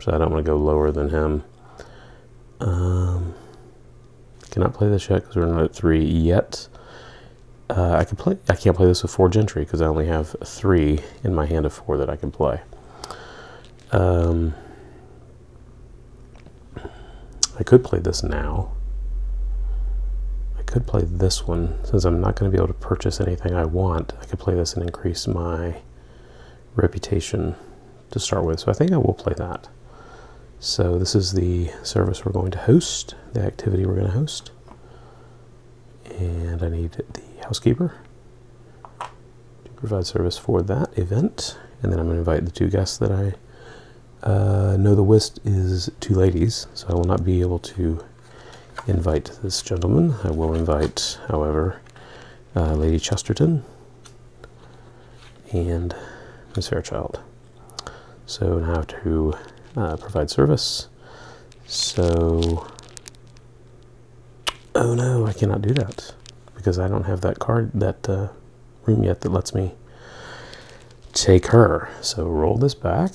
so I don't want to go lower than him. Um, cannot play this yet because we're not at three yet. Uh, I can play. I can't play this with four gentry because I only have three in my hand of four that I can play. Um, I could play this now. I could play this one since I'm not going to be able to purchase anything I want. I could play this and increase my reputation to start with. So I think I will play that. So this is the service we're going to host, the activity we're going to host. And I need the housekeeper to provide service for that event. And then I'm going to invite the two guests that I uh, know the whist is two ladies, so I will not be able to invite this gentleman. I will invite, however, uh, Lady Chesterton and Miss Fairchild. So now to uh, provide service. So, oh no, I cannot do that because I don't have that card, that uh, room yet that lets me take her. So roll this back.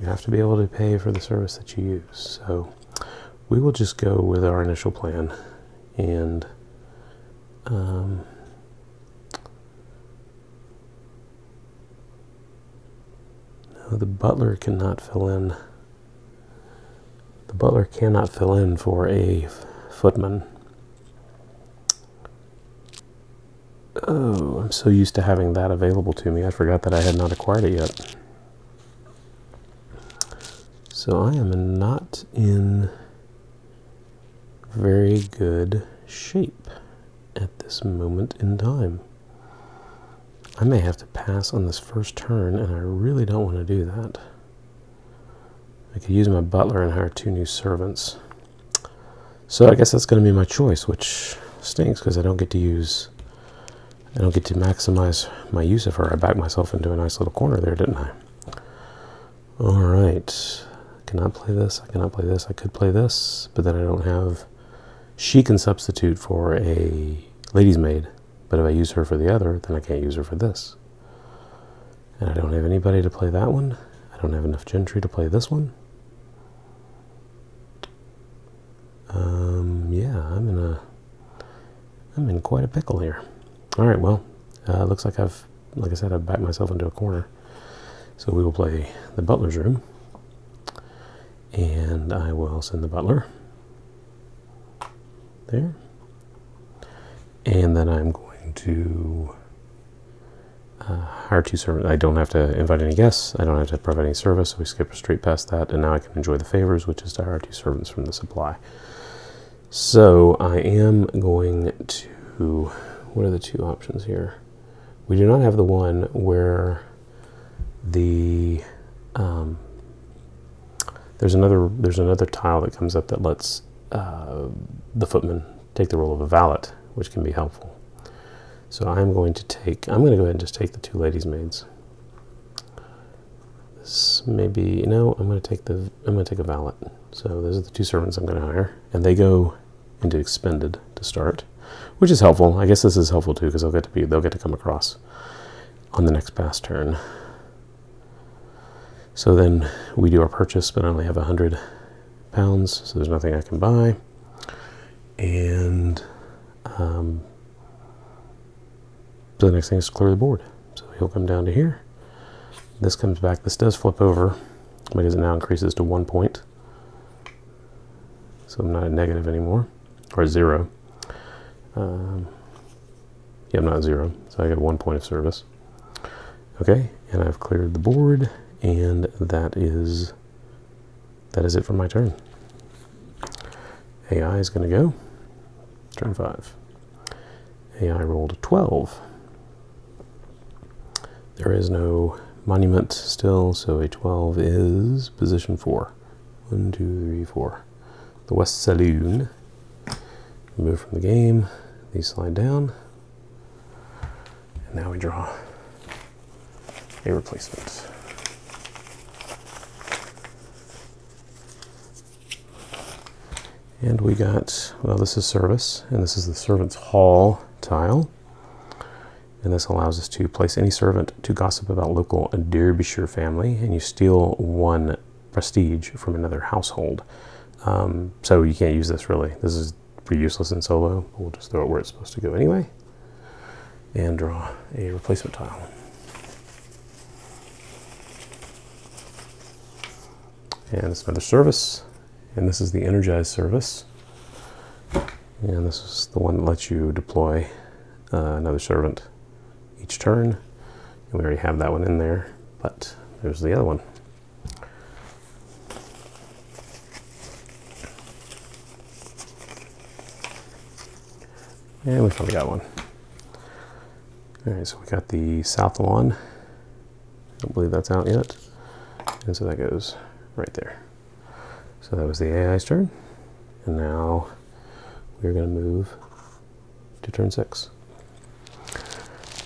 You have to be able to pay for the service that you use. So we will just go with our initial plan and um, the butler cannot fill in. The butler cannot fill in for a footman. Oh, I'm so used to having that available to me. I forgot that I had not acquired it yet. So I am not in very good shape at this moment in time. I may have to pass on this first turn, and I really don't want to do that. I could use my butler and hire two new servants. So I guess that's going to be my choice, which stinks because I don't get to use, I don't get to maximize my use of her. I backed myself into a nice little corner there, didn't I? All right I cannot play this, I cannot play this, I could play this, but then I don't have... She can substitute for a lady's maid, but if I use her for the other, then I can't use her for this. And I don't have anybody to play that one. I don't have enough gentry to play this one. Um, yeah, I'm in a... I'm in quite a pickle here. Alright, well, uh, looks like I've, like I said, I've backed myself into a corner. So we will play the butler's room and I will send the butler there and then I'm going to uh, hire two servants. I don't have to invite any guests. I don't have to provide any service. So we skip straight past that, and now I can enjoy the favors, which is to hire two servants from the supply. So I am going to. What are the two options here? We do not have the one where the um, there's another there's another tile that comes up that lets uh, the footman take the role of a valet, which can be helpful. So I'm going to take I'm going to go ahead and just take the two ladies' maids. This maybe you know I'm going to take the I'm going to take a valet. So those are the two servants I'm going to hire, and they go into expended to start, which is helpful. I guess this is helpful too because they'll get to be they'll get to come across on the next pass turn. So then we do our purchase, but I only have 100 pounds, so there's nothing I can buy. And um, so the next thing is to clear the board. So he'll come down to here. This comes back. This does flip over because it now increases to one point. So I'm not a negative anymore, or zero. Um, yeah, I'm not zero, so I get one point of service. Okay, and I've cleared the board and that is that is it for my turn. AI is going to go, Turn 5. AI rolled a 12. There is no monument still, so a 12 is position 4. 1, 2, 3, 4. The West Saloon. Move from the game. These slide down. And now we draw a replacement. And we got, well, this is service, and this is the servant's hall tile. And this allows us to place any servant to gossip about local Derbyshire family, and you steal one prestige from another household. Um, so you can't use this really. This is pretty useless in solo. We'll just throw it where it's supposed to go anyway. And draw a replacement tile. And it's another service and this is the energized service and this is the one that lets you deploy uh, another servant each turn. We already have that one in there but there's the other one. And we finally got one. All right so we got the south lawn. I don't believe that's out yet. And so that goes right there. So that was the AI's turn. And now we're going to move to turn six.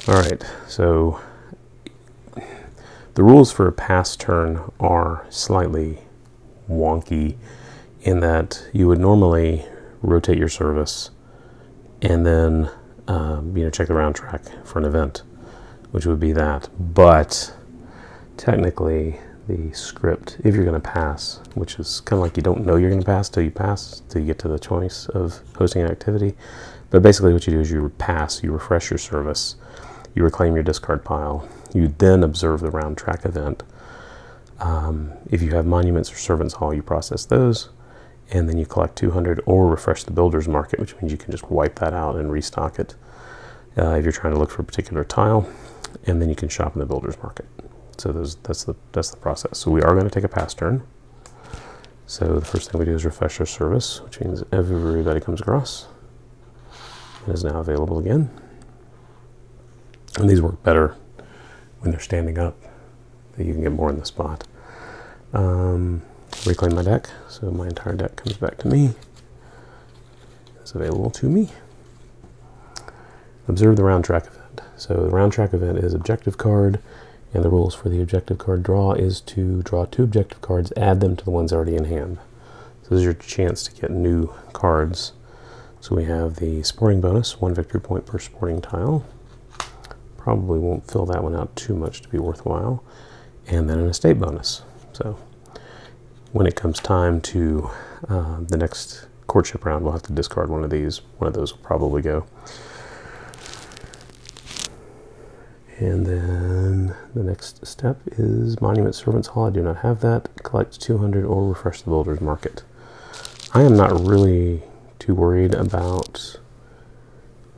All right, so the rules for a pass turn are slightly wonky in that you would normally rotate your service and then um, you know check the round track for an event, which would be that. But technically, the script if you're going to pass, which is kind of like you don't know you're going to pass till you pass, till you get to the choice of hosting an activity. But basically what you do is you pass, you refresh your service, you reclaim your discard pile, you then observe the round track event. Um, if you have monuments or servants hall, you process those, and then you collect 200 or refresh the builder's market, which means you can just wipe that out and restock it uh, if you're trying to look for a particular tile, and then you can shop in the builder's market. So that's the that's the process. So we are going to take a pass turn. So the first thing we do is refresh our service, which means everybody comes across and is now available again. And these work better when they're standing up. That you can get more in the spot. Um, reclaim my deck, so my entire deck comes back to me. It's available to me. Observe the round track event. So the round track event is objective card and the rules for the objective card draw is to draw two objective cards, add them to the ones already in hand. So this is your chance to get new cards. So we have the sporting bonus, one victory point per sporting tile. Probably won't fill that one out too much to be worthwhile. And then an estate bonus. So when it comes time to uh, the next courtship round, we'll have to discard one of these. One of those will probably go. And then the next step is Monument Servants Hall. I do not have that. Collect 200 or refresh the Builder's Market. I am not really too worried about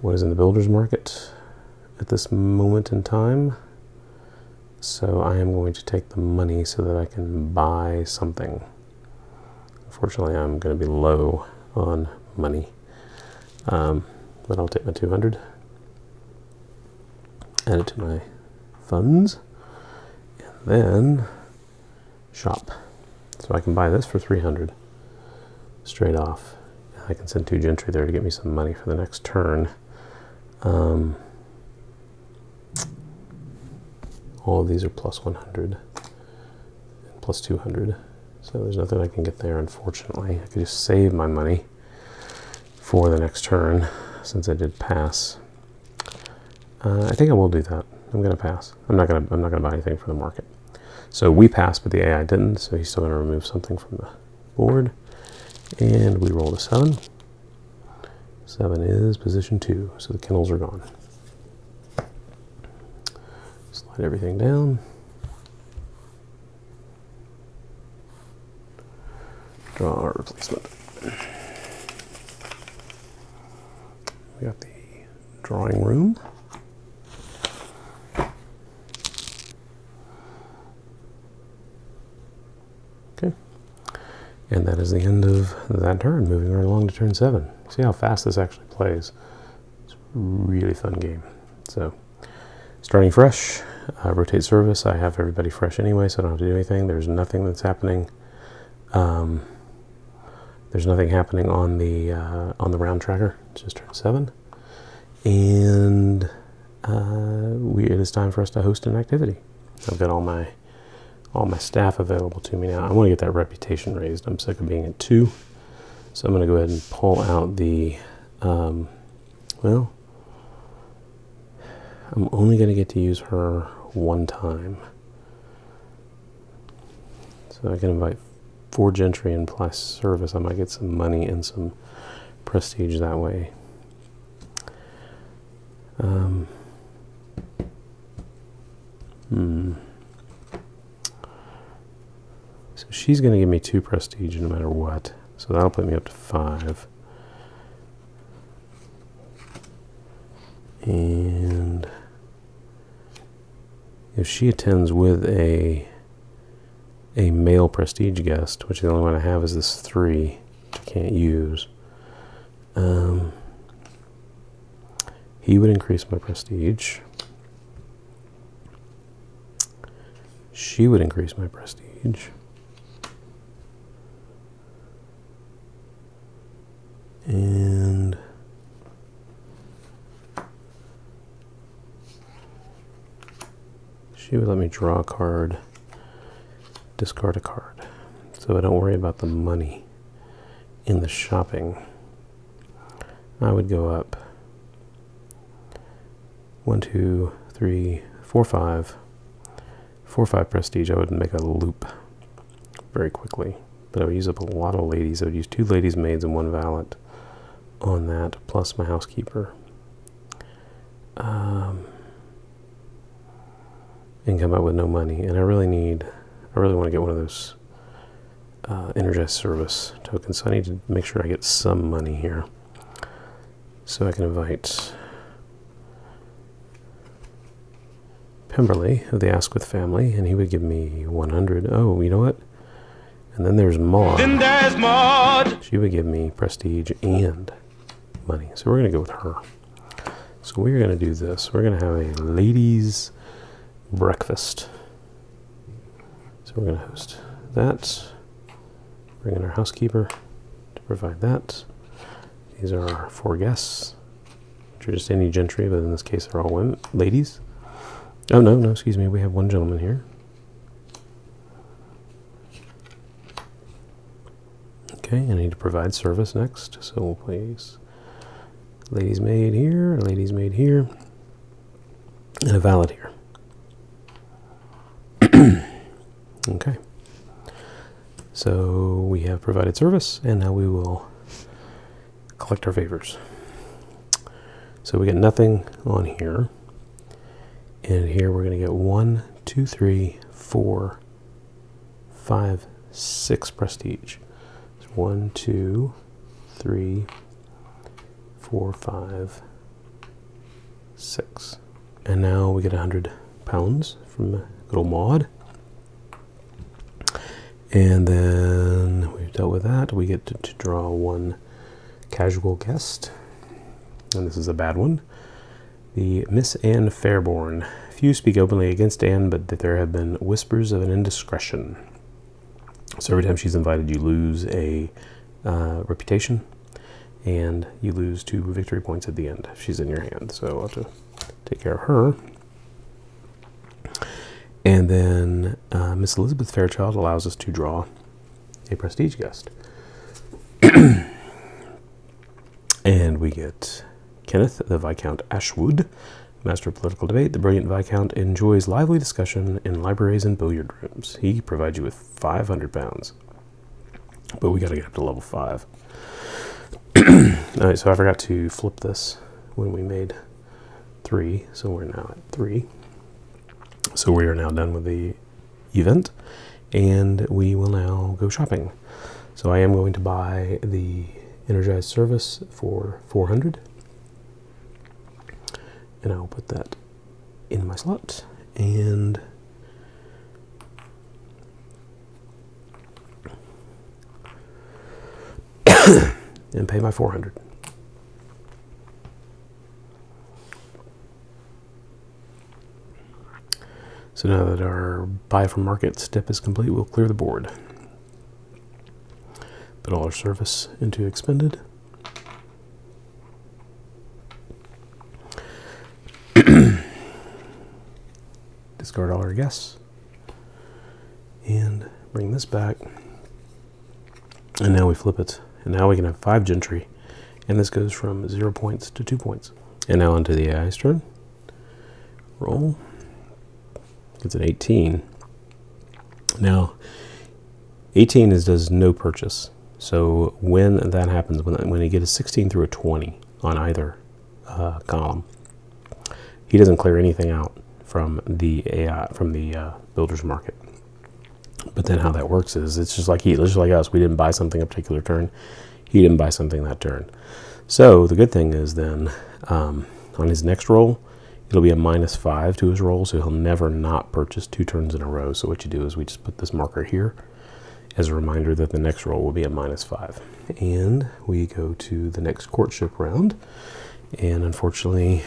what is in the Builder's Market at this moment in time. So I am going to take the money so that I can buy something. Unfortunately, I'm going to be low on money. Um, but I'll take my 200 add it to my funds, and then shop. So I can buy this for 300 straight off. I can send two gentry there to get me some money for the next turn. Um, all of these are plus 100 and plus 200. So there's nothing I can get there, unfortunately. I could just save my money for the next turn since I did pass. Uh, I think I will do that. I'm going to pass. I'm not going to. I'm not to buy anything for the market. So we passed, but the AI didn't. So he's still to remove something from the board, and we rolled a seven. Seven is position two, so the kennels are gone. Slide everything down. Draw our replacement. We got the drawing room. Okay. And that is the end of that turn, moving right along to turn 7. See how fast this actually plays. It's a really fun game. So, starting fresh, uh, rotate service. I have everybody fresh anyway, so I don't have to do anything. There's nothing that's happening. Um, there's nothing happening on the uh, on the round tracker. It's just turn seven, and uh, we, it is time for us to host an activity. I've got all my all my staff available to me now. I want to get that reputation raised. I'm sick of being at two, so I'm going to go ahead and pull out the. Um, well, I'm only going to get to use her one time, so I can invite for gentry and plus service, I might get some money and some prestige that way. Um, hmm. So she's going to give me two prestige no matter what. So that'll put me up to five. And if she attends with a a male prestige guest, which the only one I have is this three, which I can't use. Um, he would increase my prestige. She would increase my prestige. And she let me draw a card discard a card. So I don't worry about the money in the shopping. I would go up one, two, three, four, five, four, five prestige. I would make a loop very quickly, but I would use up a lot of ladies. I would use two ladies' maids and one valet on that, plus my housekeeper. And come out with no money. And I really need I really want to get one of those uh, energized service tokens. So I need to make sure I get some money here. So I can invite Pemberley of the Asquith family, and he would give me 100. Oh, you know what? And then there's Maud. Then there's Maud. She would give me prestige and money. So we're going to go with her. So we're going to do this. We're going to have a ladies' breakfast. So we're going to host that. Bring in our housekeeper to provide that. These are our four guests, which are just any gentry, but in this case they're all women, ladies. Oh, no, no, excuse me. We have one gentleman here. Okay, I need to provide service next. So we'll place ladies maid here, ladies maid here, and a valet here. Okay. So we have provided service, and now we will collect our favors. So we get nothing on here. And here we're going to get one, two, three, four, five, six prestige. So one, two, three, four, five, six. And now we get a hundred pounds from good Maud. And then we've dealt with that. We get to, to, draw one casual guest. And this is a bad one. The Miss Anne Fairborn. Few speak openly against Anne, but that there have been whispers of an indiscretion. So every time she's invited, you lose a uh, reputation, and you lose two victory points at the end she's in your hand. So I'll have to take care of her. And then uh, Miss Elizabeth Fairchild allows us to draw a prestige guest. and we get Kenneth, the Viscount Ashwood, master of political debate. The brilliant Viscount enjoys lively discussion in libraries and billiard rooms. He provides you with 500 pounds. But we got to get up to level 5. All right, so I forgot to flip this when we made 3, so we're now at 3. So we are now done with the event and we will now go shopping. So I am going to buy the energized service for 400 and I'll put that in my slot and and pay my 400. So now that our buy from market step is complete, we'll clear the board. Put all our service into expended. Discard all our guests. And bring this back. And now we flip it. And now we can have five gentry. And this goes from zero points to two points. And now onto the AI's turn. Roll. It's an 18. Now, 18 is does no purchase. So when that happens, when, when you get a 16 through a 20 on either uh, column, he doesn't clear anything out from the AI, from the uh, builder's market. But then how that works is it's just like he, just like us. We didn't buy something a particular turn. He didn't buy something that turn. So the good thing is then um, on his next roll, it'll be a minus five to his roll, so he'll never not purchase two turns in a row. So what you do is we just put this marker here as a reminder that the next roll will be a minus five. And we go to the next courtship round. And unfortunately,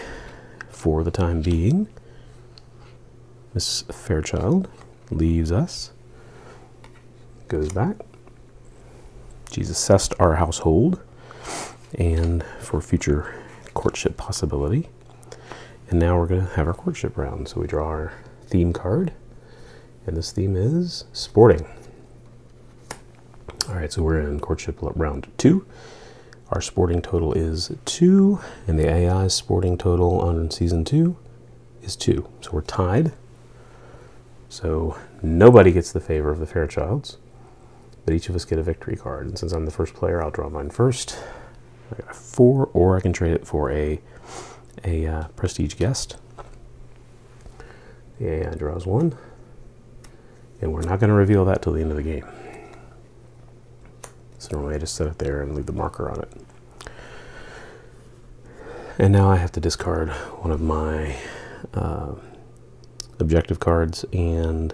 for the time being, Miss Fairchild leaves us, goes back. She's assessed our household and for future courtship possibility. And now we're going to have our courtship round. So we draw our theme card, and this theme is sporting. All right, so we're in courtship round two. Our sporting total is two, and the AI sporting total on season two is two. So we're tied. So nobody gets the favor of the Fairchilds, but each of us get a victory card. And since I'm the first player, I'll draw mine first. I got a four, or I can trade it for a a uh, prestige guest. AI draws one, and we're not going to reveal that till the end of the game. So normally I just set it there and leave the marker on it. And now I have to discard one of my uh, objective cards, and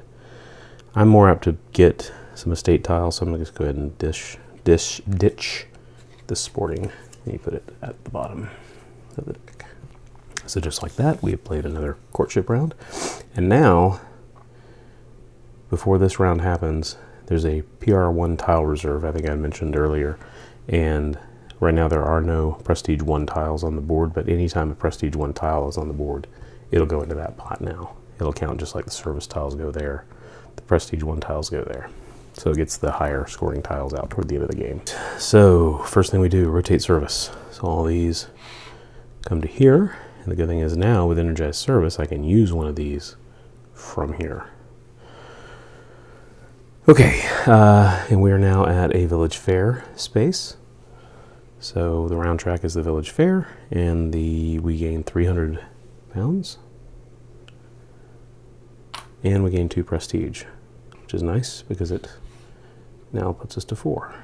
I'm more apt to get some estate tiles, so I'm going to just go ahead and dish, dish, ditch the sporting, and you put it at the bottom of the deck. So just like that, we have played another courtship round. And now, before this round happens, there's a PR1 tile reserve, I think I mentioned earlier, and right now there are no Prestige 1 tiles on the board, but anytime a Prestige 1 tile is on the board, it'll go into that pot now. It'll count just like the service tiles go there. The Prestige 1 tiles go there. So it gets the higher scoring tiles out toward the end of the game. So first thing we do, rotate service. So all these come to here. And the good thing is now with Energized Service, I can use one of these from here. Okay, uh, and we are now at a Village Fair space. So the round track is the Village Fair, and the we gain 300 pounds. And we gain 2 prestige, which is nice because it now puts us to 4.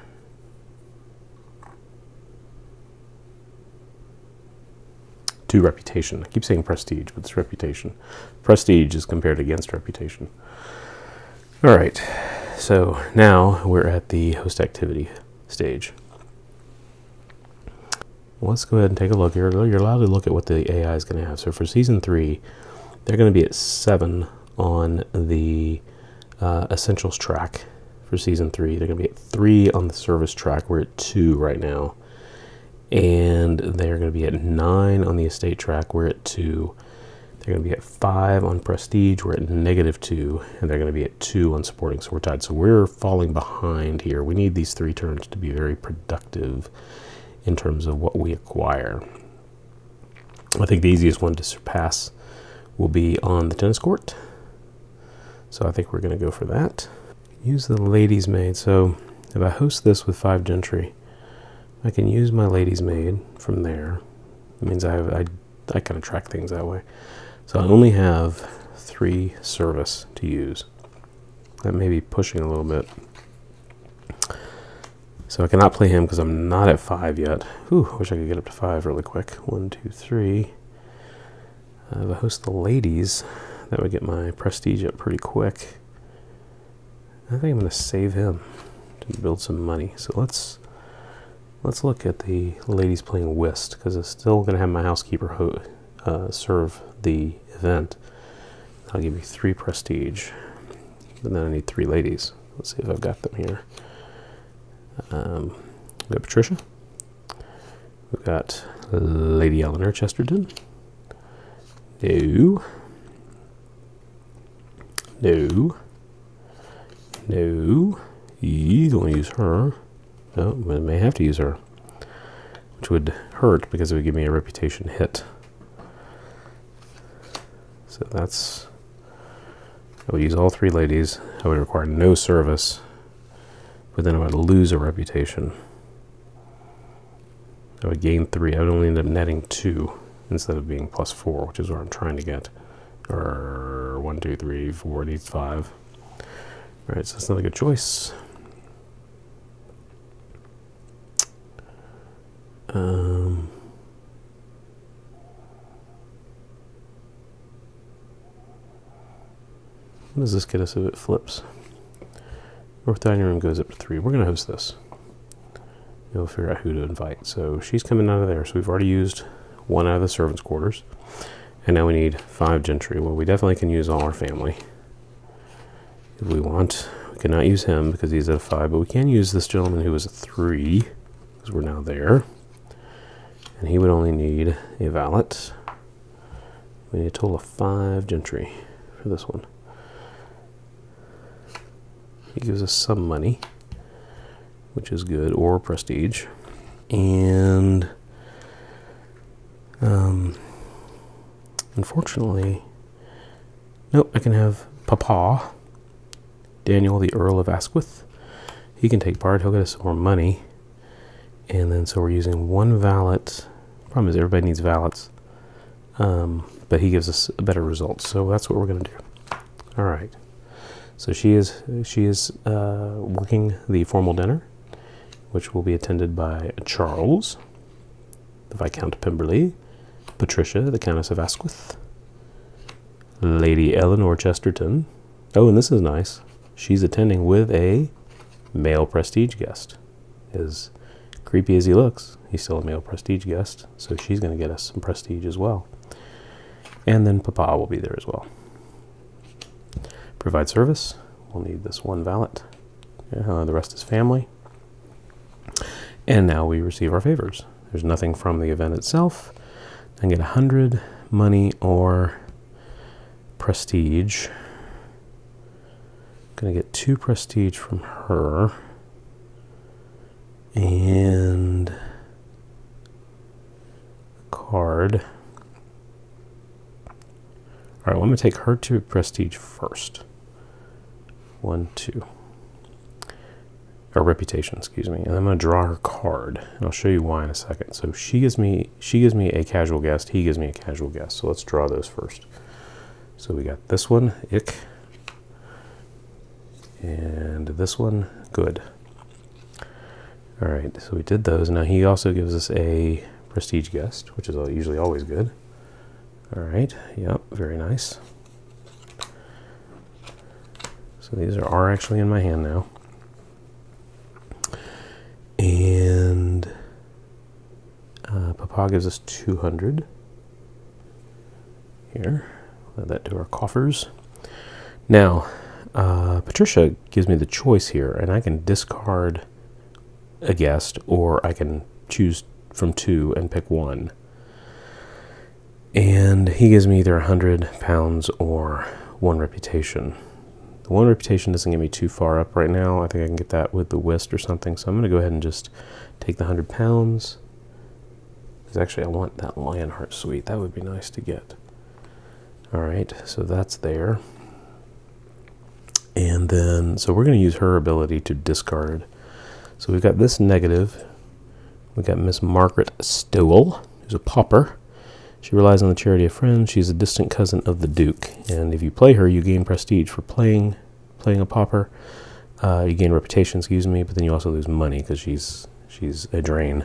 to reputation. I keep saying prestige, but it's reputation. Prestige is compared against reputation. All right, so now we're at the host activity stage. Let's go ahead and take a look. You're, you're allowed to look at what the AI is going to have. So for season three, they're going to be at seven on the uh, essentials track for season three. They're going to be at three on the service track. We're at two right now. And they're going to be at nine on the estate track. We're at two. They're going to be at five on prestige. We're at negative two, and they're going to be at two on sporting. So we're tied. So we're falling behind here. We need these three turns to be very productive in terms of what we acquire. I think the easiest one to surpass will be on the tennis court. So I think we're going to go for that. Use the ladies' maid. So if I host this with five gentry, I can use my ladies' maid from there. It means I have I, I kind of track things that way. So I only have three service to use. That may be pushing a little bit. So I cannot play him because I'm not at five yet. Ooh, I wish I could get up to five really quick. One, two, three. Uh, if I have a host the ladies, that would get my prestige up pretty quick. I think I'm going to save him to build some money. So let's let's look at the ladies playing whist because it's still going to have my housekeeper uh, serve the event. I'll give you three prestige. And then I need three ladies. Let's see if I've got them here. Um, we got Patricia. We've got Lady Eleanor Chesterton. No. No. No. You don't use her. No, we may have to use her. Which would hurt because it would give me a reputation hit. So that's... I would use all three ladies. I would require no service. But then I would lose a reputation. I would gain three. I would only end up netting two instead of being plus four, which is what I'm trying to get. Or one, two, three, four, needs five. Alright, so that's not a good choice. Um, what does this get us if it flips? North dining room goes up to three. We're going to host this. We'll figure out who to invite. So she's coming out of there. So we've already used one out of the servants' quarters. And now we need five gentry. Well, we definitely can use all our family. If we want, we cannot use him because he's at a five, but we can use this gentleman who is a three because we're now there. And he would only need a valet. We need a total of five gentry for this one. He gives us some money, which is good, or prestige. And um, unfortunately, nope, I can have Papa, Daniel, the Earl of Asquith. He can take part, he'll get us more money. And then, so we're using one valet. Problem is, everybody needs valets. Um, but he gives us a better result. So that's what we're going to do. All right. So she is she is uh, working the formal dinner, which will be attended by Charles, the Viscount Pemberley, Patricia, the Countess of Asquith, Lady Eleanor Chesterton. Oh, and this is nice. She's attending with a male prestige guest. As creepy as he looks, he's still a male prestige guest, so she's going to get us some prestige as well. And then Papa will be there as well. Provide service. We'll need this one valet. Uh, the rest is family. And now we receive our favors. There's nothing from the event itself. I get 100 money or prestige. Gonna get two prestige from her. And card. All right, well, I'm gonna take her to prestige first. One, two. Or reputation, excuse me. And I'm going to draw her card, and I'll show you why in a second. So she gives me she gives me a casual guest. He gives me a casual guest. So let's draw those first. So we got this one, ick, and this one, good. All right, so we did those. Now he also gives us a prestige guest, which is usually always good. All right, yep, very nice. So these are, are actually in my hand now. And uh, Papa gives us 200. Here, add that to our coffers. Now, uh, Patricia gives me the choice here, and I can discard a guest, or I can choose from two and pick one. And he gives me either a hundred pounds or one reputation. The one reputation doesn't get me too far up right now. I think I can get that with the whist or something. So I'm going to go ahead and just take the 100 pounds. Because actually I want that Lionheart suite. That would be nice to get. Alright, so that's there. And then, so we're going to use her ability to discard. So we've got this negative. We've got Miss Margaret Stowell, who's a pauper. She relies on the charity of friends. She's a distant cousin of the Duke, and if you play her, you gain prestige for playing playing a pauper. Uh, you gain reputation, excuse me, but then you also lose money because she's she's a drain.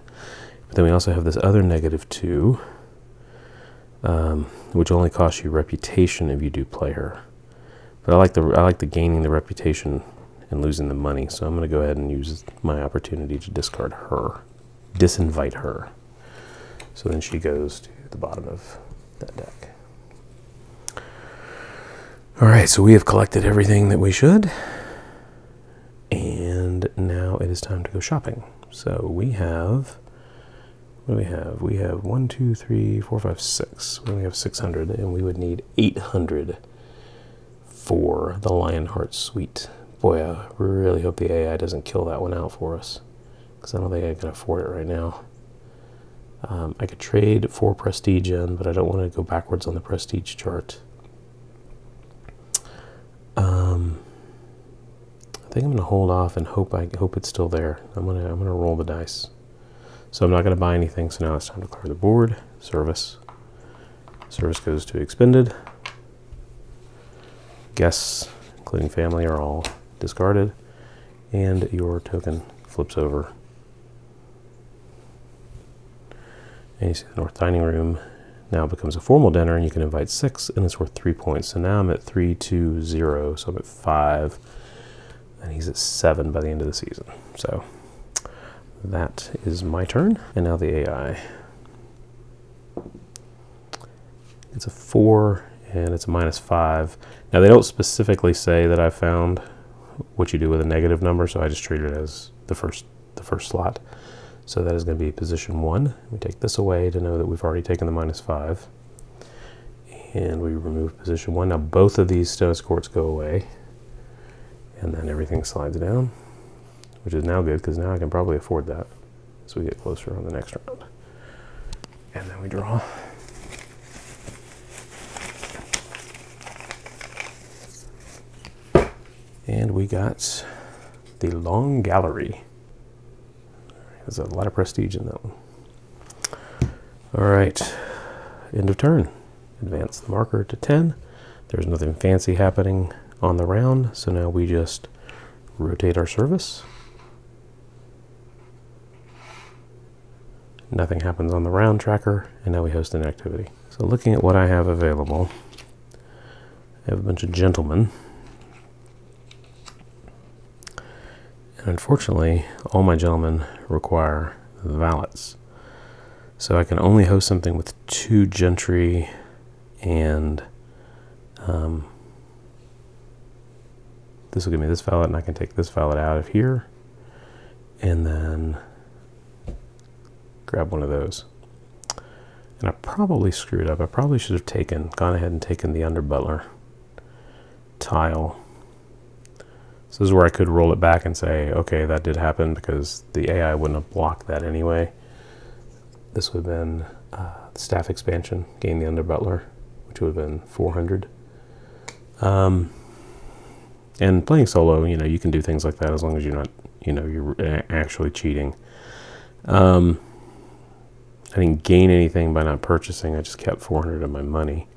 But then we also have this other negative two, um, which only costs you reputation if you do play her. But I like the I like the gaining the reputation and losing the money, so I'm going to go ahead and use my opportunity to discard her, disinvite her. So then she goes to the bottom of that deck. All right, so we have collected everything that we should. And now it is time to go shopping. So we have, what do we have? We have one, two, three, four, five, six. We have 600, and we would need 800 for the Lionheart Suite. Boy, I really hope the AI doesn't kill that one out for us, because I don't think I can afford it right now. Um, I could trade for prestige in, but I don't want to go backwards on the prestige chart. Um, I think I'm gonna hold off and hope I hope it's still there. I'm gonna I'm gonna roll the dice. So I'm not gonna buy anything. So now it's time to clear the board. Service. Service goes to expended. Guests, including family, are all discarded, and your token flips over And you see the north dining room now becomes a formal dinner and you can invite six and it's worth three points. So now I'm at three, two, zero. So I'm at five and he's at seven by the end of the season. So that is my turn. And now the AI. It's a four and it's a minus five. Now they don't specifically say that I found what you do with a negative number, so I just treat it as the first the first slot. So that is going to be position one. We take this away to know that we've already taken the minus five. And we remove position one. Now both of these stone courts go away. And then everything slides down, which is now good because now I can probably afford that as we get closer on the next round. And then we draw. And we got the Long Gallery. There's a lot of prestige in that one. All right, end of turn. Advance the marker to 10. There's nothing fancy happening on the round, so now we just rotate our service. Nothing happens on the round tracker, and now we host an activity. So looking at what I have available, I have a bunch of gentlemen. Unfortunately, all my gentlemen require valets. So I can only host something with two gentry and um, this will give me this valet and I can take this valet out of here and then grab one of those. And I probably screwed up. I probably should have taken, gone ahead and taken the under butler tile so this is where I could roll it back and say, okay, that did happen because the AI wouldn't have blocked that anyway. This would have been uh, staff expansion, gain the under butler, which would have been 400. Um, and playing solo, you know, you can do things like that as long as you're not, you know, you're actually cheating. Um, I didn't gain anything by not purchasing. I just kept 400 of my money.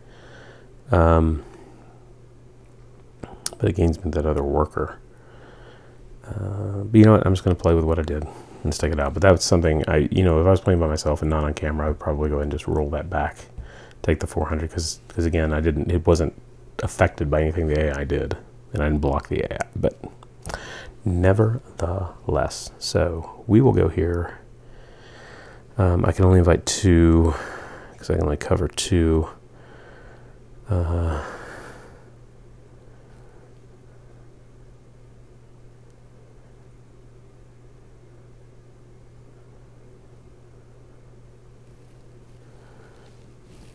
Um, but it gains me that other worker. Uh, but you know what? I'm just going to play with what I did and stick it out. But that was something I, you know, if I was playing by myself and not on camera, I would probably go ahead and just roll that back, take the 400 because, again, I didn't, it wasn't affected by anything the AI did, and I didn't block the AI. But nevertheless, so we will go here. Um, I can only invite two because I can only cover two. Uh,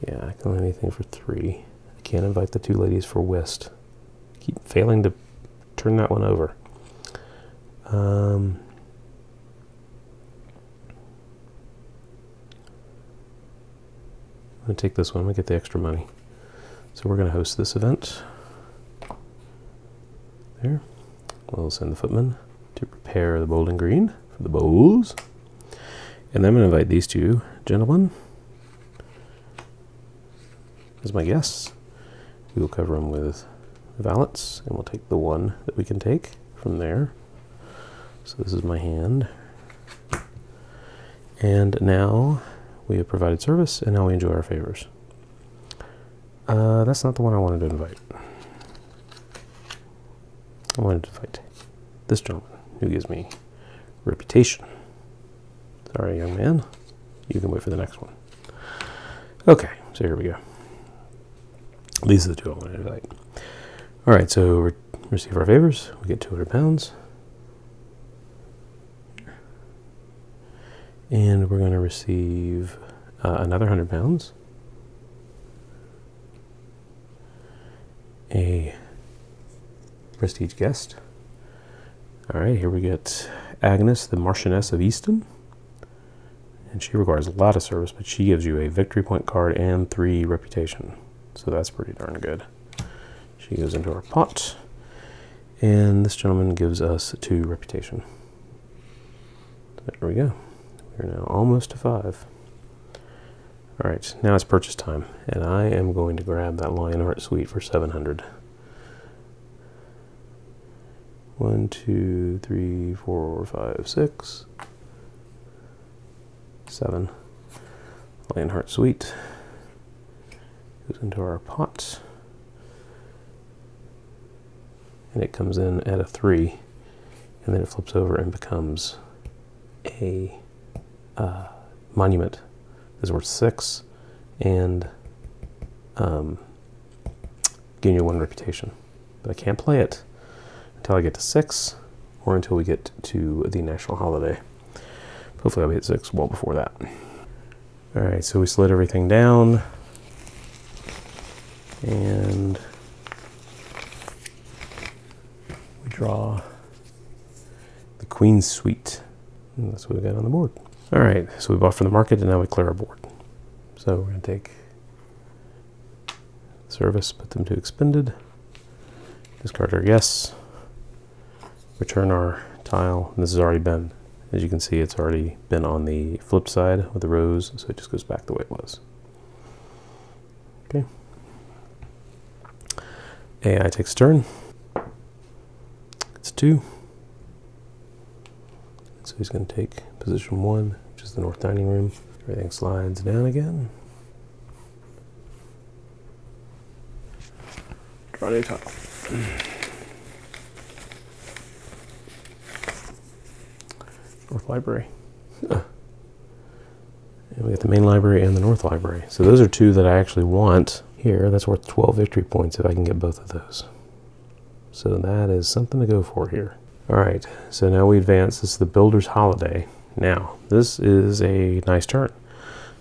Yeah, I can only anything for three. I can't invite the two ladies for whist. Keep failing to turn that one over. Um, I'm going to take this one. I'm going to get the extra money. So we're going to host this event. There. We'll send the footman to prepare the bowling green for the bowls. And I'm going to invite these two gentlemen as my guests. We will cover them with valets, and we'll take the one that we can take from there. So this is my hand. And now we have provided service, and now we enjoy our favors. Uh, that's not the one I wanted to invite. I wanted to invite this gentleman who gives me reputation. Sorry, young man. You can wait for the next one. Okay, so here we go. These are the two I want to like. All right, so we receive our favors. We get 200 pounds. And we're going to receive uh, another 100 pounds. A prestige guest. All right, here we get Agnes, the Marchioness of Easton. And she requires a lot of service, but she gives you a victory point card and three reputation. So that's pretty darn good. She goes into our pot. And this gentleman gives us two reputation. There we go. We're now almost to five. All right, now it's purchase time, and I am going to grab that Lionheart Suite for 700. One, two, three, four, five, six, seven. Lionheart Suite goes into our pot, and it comes in at a three, and then it flips over and becomes a uh, monument is worth six, and um, gain your one reputation. But I can't play it until I get to six, or until we get to the national holiday. Hopefully, I'll be at six well before that. All right, so we slid everything down, and we draw the Queen's Suite. And that's what we got on the board. All right, so we bought from the market and now we clear our board. So we're going to take service, put them to expended, discard our yes, return our tile, and this has already been, as you can see, it's already been on the flip side with the rose, so it just goes back the way it was. Okay. AI takes turn. It's two. So he's going to take position one, which is the north dining room. Everything slides down again. Draw a tile. North Library. and we got the main library and the North Library. So those are two that I actually want here. That's worth 12 victory points if I can get both of those. So that is something to go for here. All right, so now we advance. This is the Builder's Holiday. Now, this is a nice turn.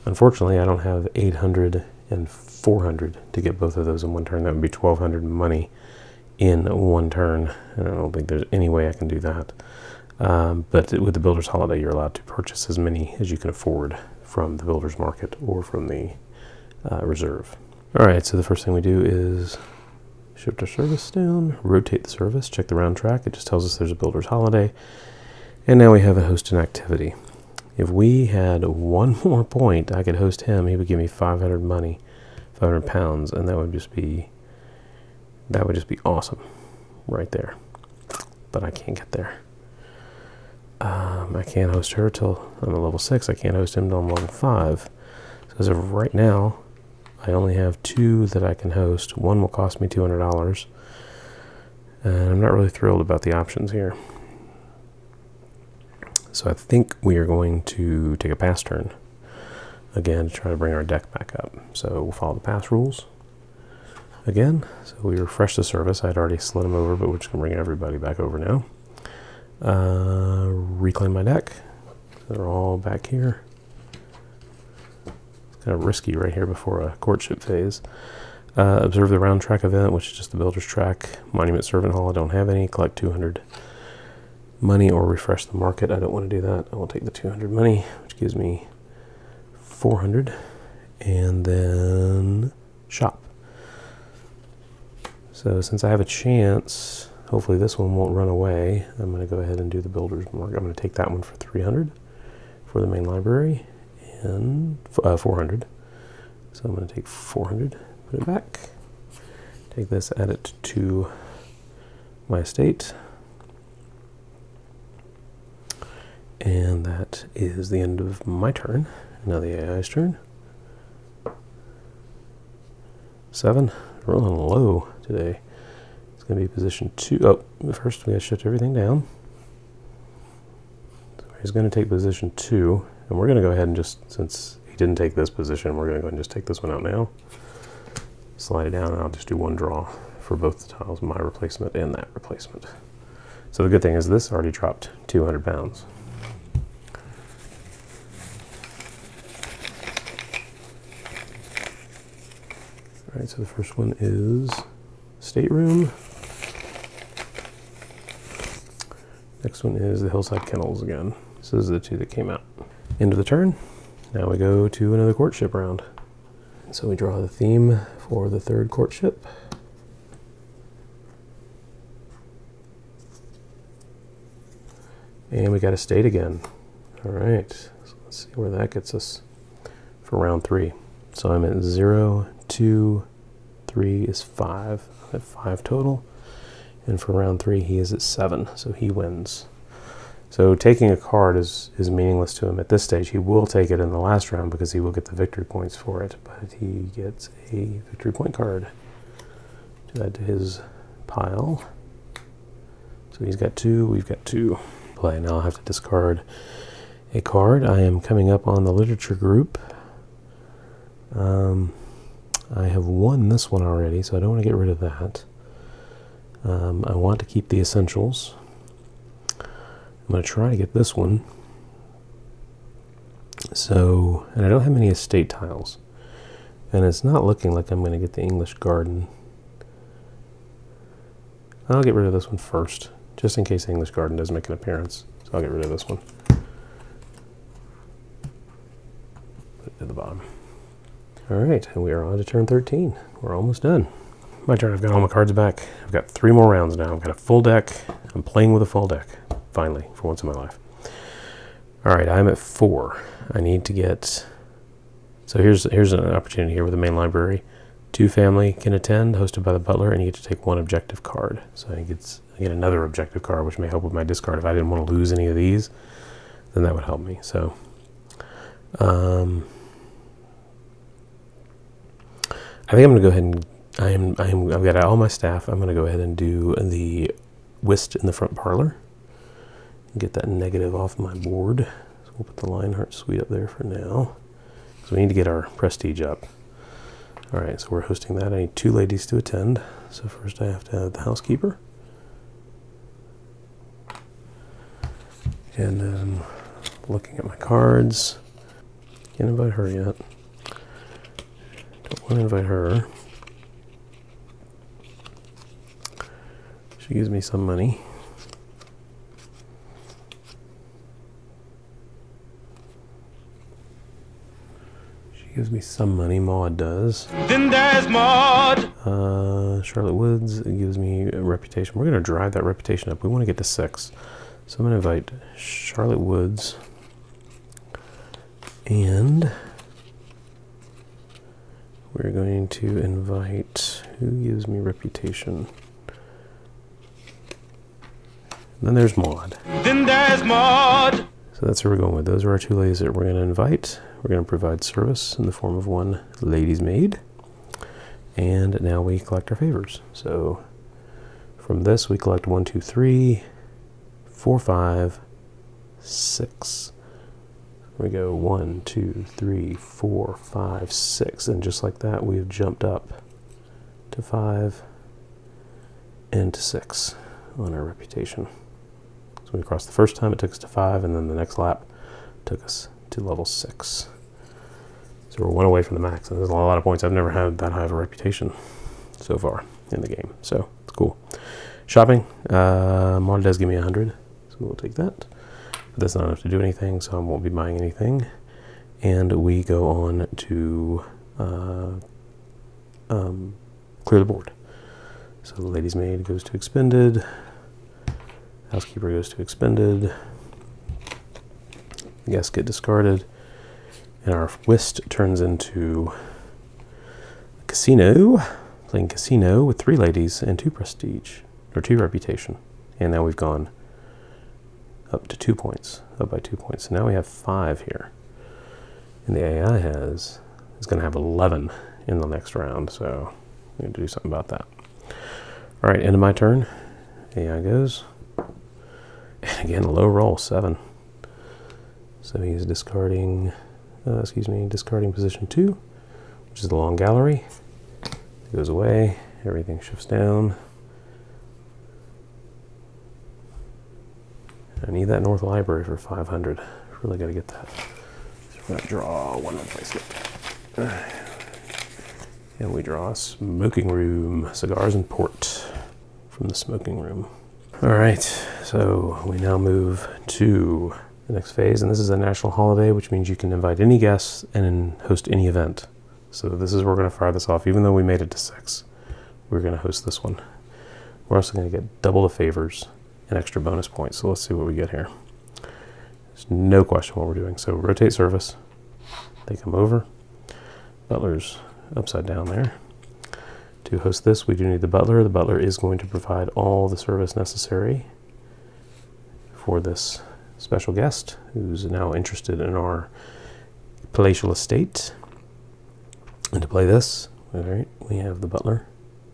Unfortunately, I don't have 800 and 400 to get both of those in one turn. That would be 1200 money in one turn. I don't think there's any way I can do that. Um, but with the Builder's Holiday, you're allowed to purchase as many as you can afford from the Builder's Market or from the uh, Reserve. All right, so the first thing we do is Shift our service down, rotate the service, check the round track. It just tells us there's a builder's holiday. And now we have a host an activity. If we had one more point, I could host him. He would give me 500 money, 500 pounds, and that would just be that would just be awesome, right there. But I can't get there. Um, I can't host her till I'm a level six. I can't host him till I'm level five. So as of right now, I only have two that I can host. One will cost me $200. And I'm not really thrilled about the options here. So I think we are going to take a pass turn again to try to bring our deck back up. So we'll follow the pass rules again. So we refresh the service. I'd already slid them over, but we're just going to bring everybody back over now. Uh, reclaim my deck. They're all back here kind of risky right here before a courtship phase. Uh, observe the round track event, which is just the builder's track. Monument Servant Hall, I don't have any. Collect 200 money or refresh the market. I don't want to do that. I will take the 200 money, which gives me 400. And then shop. So since I have a chance, hopefully this one won't run away. I'm going to go ahead and do the builder's market. I'm going to take that one for 300 for the main library and uh, 400. So I'm going to take 400, put it back, take this, add it to my state. And that is the end of my turn. Now the AI's turn. Seven, rolling low today. It's going to be position two. Oh, first we got to shift everything down. So he's going to take position two. And we're going to go ahead and just, since he didn't take this position, we're going to go ahead and just take this one out now. Slide it down, and I'll just do one draw for both the tiles, my replacement and that replacement. So the good thing is this already dropped 200 pounds. All right, so the first one is stateroom. Next one is the Hillside Kennels again. So those are the two that came out. End of the turn. Now we go to another courtship round. So we draw the theme for the third courtship. And we got a state again. All right, so let's see where that gets us for round three. So I'm at zero, two, three is five. I'm at five total. And for round three, he is at seven, so he wins. So taking a card is, is meaningless to him at this stage. He will take it in the last round because he will get the victory points for it, but he gets a victory point card to add to his pile. So he's got two, we've got two. Play. Now I'll have to discard a card. I am coming up on the literature group. Um, I have won this one already, so I don't want to get rid of that. Um, I want to keep the essentials. I'm going to try to get this one. So, and I don't have any estate tiles. And it's not looking like I'm going to get the English garden. I'll get rid of this one first, just in case English garden does make an appearance. So I'll get rid of this one. Put it at the bottom. All right, and we are on to turn 13. We're almost done. My turn, I've got all my cards back. I've got three more rounds now. I've got a full deck. I'm playing with a full deck, finally, for once in my life. All right, I'm at four. I need to get, so here's, here's an opportunity here with the main library. Two family can attend, hosted by the butler, and you get to take one objective card. So I get, I get another objective card, which may help with my discard. If I didn't want to lose any of these, then that would help me. So, um, I think I'm to go ahead and I'm, I'm, I've got all my staff. I'm going to go ahead and do the whist in the front parlor. Get that negative off my board. So we'll put the Lionheart Suite up there for now. So we need to get our prestige up. All right, so we're hosting that. I need two ladies to attend. So first I have to have the housekeeper. And then looking at my cards. Can't invite her yet. Don't want to invite her. She gives me some money. Gives me some money, Maud does. Then there's Maud! Uh, Charlotte Woods gives me a reputation. We're going to drive that reputation up. We want to get to six. So I'm going to invite Charlotte Woods and we're going to invite, who gives me reputation? then there's Maud. Then there's Maud. So that's where we're going with. Those are our two ladies that we're going to invite. We're going to provide service in the form of one lady's maid. And now we collect our favors. So from this, we collect one, two, three, four, five, six. We go one, two, three, four, five, six. And just like that, we've jumped up to five and to six on our reputation. So we crossed the first time, it took us to five, and then the next lap took us to level six. So we're one away from the max, and there's a lot of points. I've never had that high of a reputation so far in the game, so it's cool. Shopping, uh, Maud does give me 100, so we'll take that. But that's not enough to do anything, so I won't be buying anything. And we go on to uh, um, clear the board. So the lady's maid goes to expended. Housekeeper goes to expended. Guests get discarded. And our whist turns into casino. Playing casino with three ladies and two prestige, or two reputation. And now we've gone up to two points, up by two points. So now we have five here. And the AI has is going to have 11 in the next round. So we need to do something about that. All right, end of my turn. AI goes. And again, low roll, seven. So he's discarding, uh, excuse me, discarding position two, which is the long gallery. It goes away, everything shifts down. I need that North Library for 500. Really got to get that. So we're to draw one replacement. And we draw smoking room, cigars and port from the smoking room. All right, so we now move to the next phase, and this is a national holiday, which means you can invite any guests and host any event. So this is where we're going to fire this off, even though we made it to six. We're going to host this one. We're also going to get double the favors and extra bonus points. So let's see what we get here. There's no question what we're doing. So rotate service. They come over. Butler's upside down there. To host this, we do need the butler. The butler is going to provide all the service necessary for this special guest who's now interested in our palatial estate. And to play this, all right, we have the butler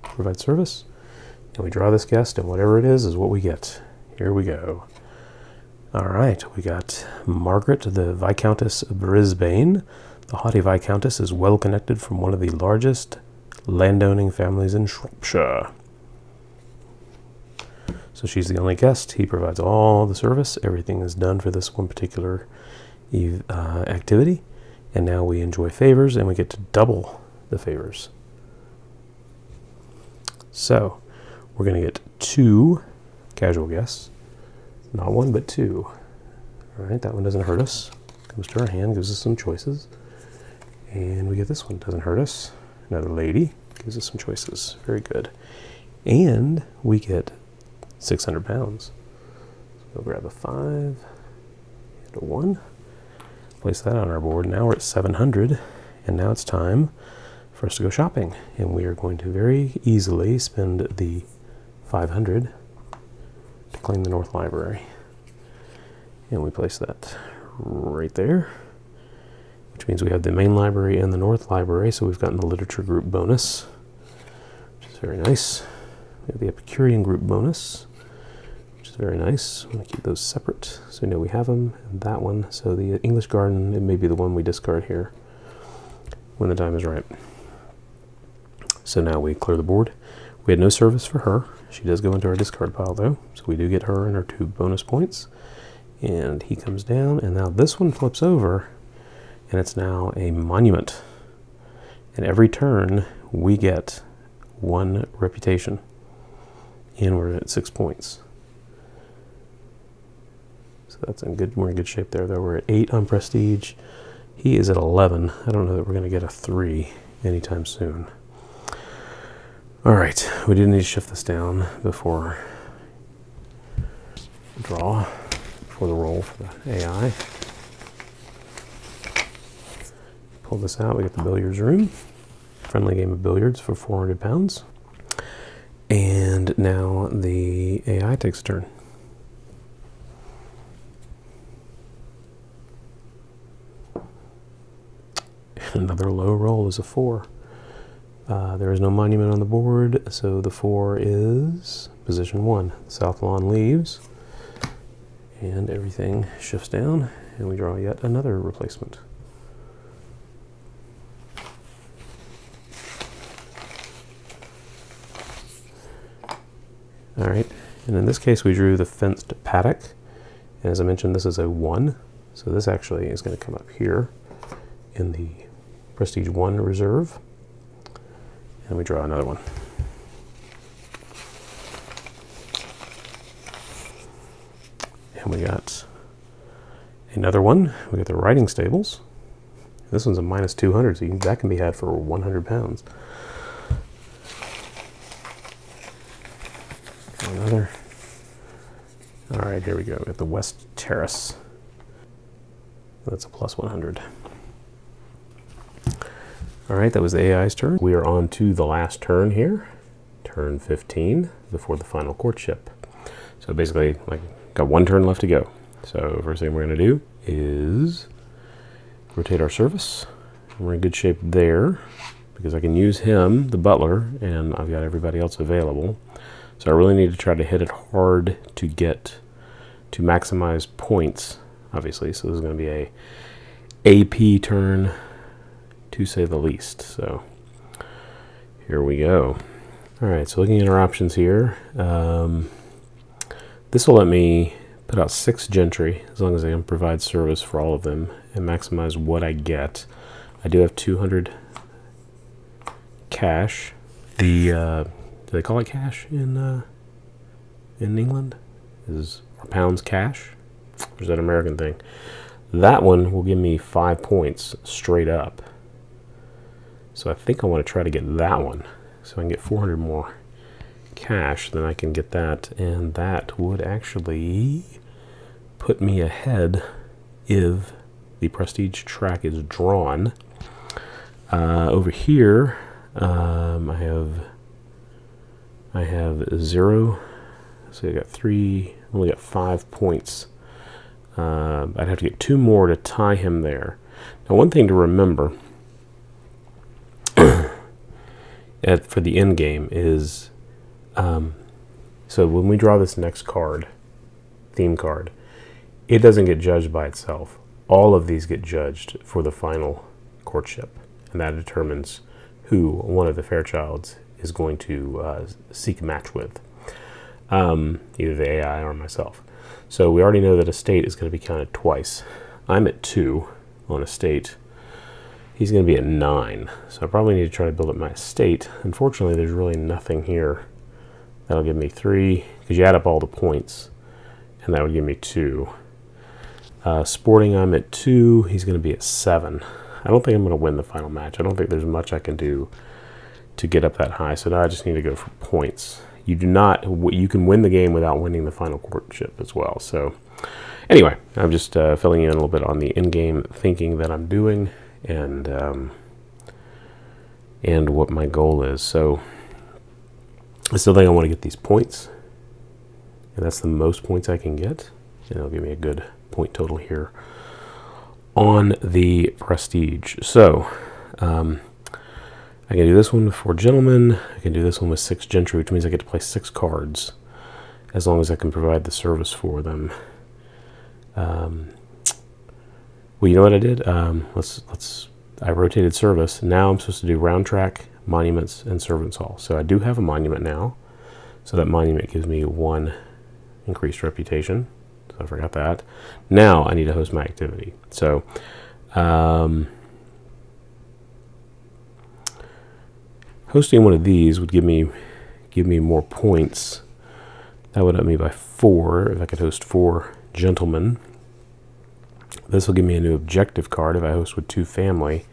provide service, and we draw this guest, and whatever it is is what we get. Here we go. All right, we got Margaret, the Viscountess of Brisbane. The haughty Viscountess is well connected from one of the largest landowning families in Shropshire. So she's the only guest. He provides all the service. Everything is done for this one particular uh, activity. And now we enjoy favors and we get to double the favors. So we're going to get two casual guests. Not one, but two. All right, that one doesn't hurt us. Comes to our hand, gives us some choices. And we get this one, doesn't hurt us. Another lady, gives us some choices. Very good. And we get 600 pounds. So we'll grab a five and a one. Place that on our board. Now we're at 700. And now it's time for us to go shopping. And we are going to very easily spend the 500 to claim the North Library. And we place that right there, which means we have the main library and the North Library. So we've gotten the literature group bonus, which is very nice. We have the Epicurean group bonus, which is very nice. I'm going to keep those separate so we know we have them. And that one, so the English Garden, it may be the one we discard here when the time is right. So now we clear the board. We had no service for her. She does go into our discard pile though, so we do get her and her two bonus points. And he comes down, and now this one flips over, and it's now a monument. And every turn, we get one reputation. And we're at six points. So that's in good. We're in good shape there. Though we're at eight on prestige. He is at eleven. I don't know that we're going to get a three anytime soon. All right, we do need to shift this down before draw for the roll for the AI. Pull this out, we get the billiards room. Friendly game of billiards for 400 pounds. And now the AI takes a turn. Another low roll is a four. Uh, there is no monument on the board, so the four is position one. South lawn leaves, and everything shifts down, and we draw yet another replacement. All right, and in this case we drew the fenced paddock, and as I mentioned this is a one, so this actually is going to come up here in the Prestige 1 reserve. And we draw another one. And we got another one. We got the riding stables. This one's a minus 200, so that can be had for 100 pounds. Another. All right, here we go. Got the West Terrace. That's a plus 100. All right, that was the AI's turn. We are on to the last turn here, turn 15, before the final courtship. So basically, like, got one turn left to go. So first thing we're gonna do is rotate our service. We're in good shape there because I can use him, the butler, and I've got everybody else available. So I really need to try to hit it hard to get to maximize points, obviously. So this is going to be a AP turn to say the least. So here we go. All right, so looking at our options here, um, this will let me put out six gentry as long as I can provide service for all of them and maximize what I get. I do have 200 cash. The uh, do they call it cash in uh, in England? Is or pounds cash? Or is that an American thing? That one will give me five points straight up. So I think I want to try to get that one. So I can get 400 more cash, then I can get that. And that would actually put me ahead if the prestige track is drawn. Uh, over here, um, I have I have zero. So I got three. Only got five points. Uh, I'd have to get two more to tie him there. Now, one thing to remember at, for the end game is um, so when we draw this next card, theme card, it doesn't get judged by itself. All of these get judged for the final courtship, and that determines who one of the Fairchilds is going to uh, seek a match with, um, either the AI or myself. So we already know that estate is going to be counted twice. I'm at two on estate. He's going to be at nine, so I probably need to try to build up my state. Unfortunately, there's really nothing here. That'll give me three, because you add up all the points, and that would give me two. Uh, sporting, I'm at two. He's going to be at seven. I don't think I'm going to win the final match. I don't think there's much I can do to get up that high. So now I just need to go for points. You do not. You can win the game without winning the final courtship as well. So anyway, I'm just uh, filling in a little bit on the in-game thinking that I'm doing and um, and what my goal is. So I still think I want to get these points, and that's the most points I can get, and it'll give me a good point total here on the prestige. So um, I can do this one four gentlemen. I can do this one with six gentry, which means I get to play six cards as long as I can provide the service for them. Um, well, you know what I did? Um, let's let's. I rotated service. Now I'm supposed to do round track, monuments, and servants hall. So I do have a monument now. So that monument gives me one increased reputation. So I forgot that. Now I need to host my activity. So um, hosting one of these would give me give me more points. That would up me by four if I could host four gentlemen. This will give me a new objective card if I host with two family,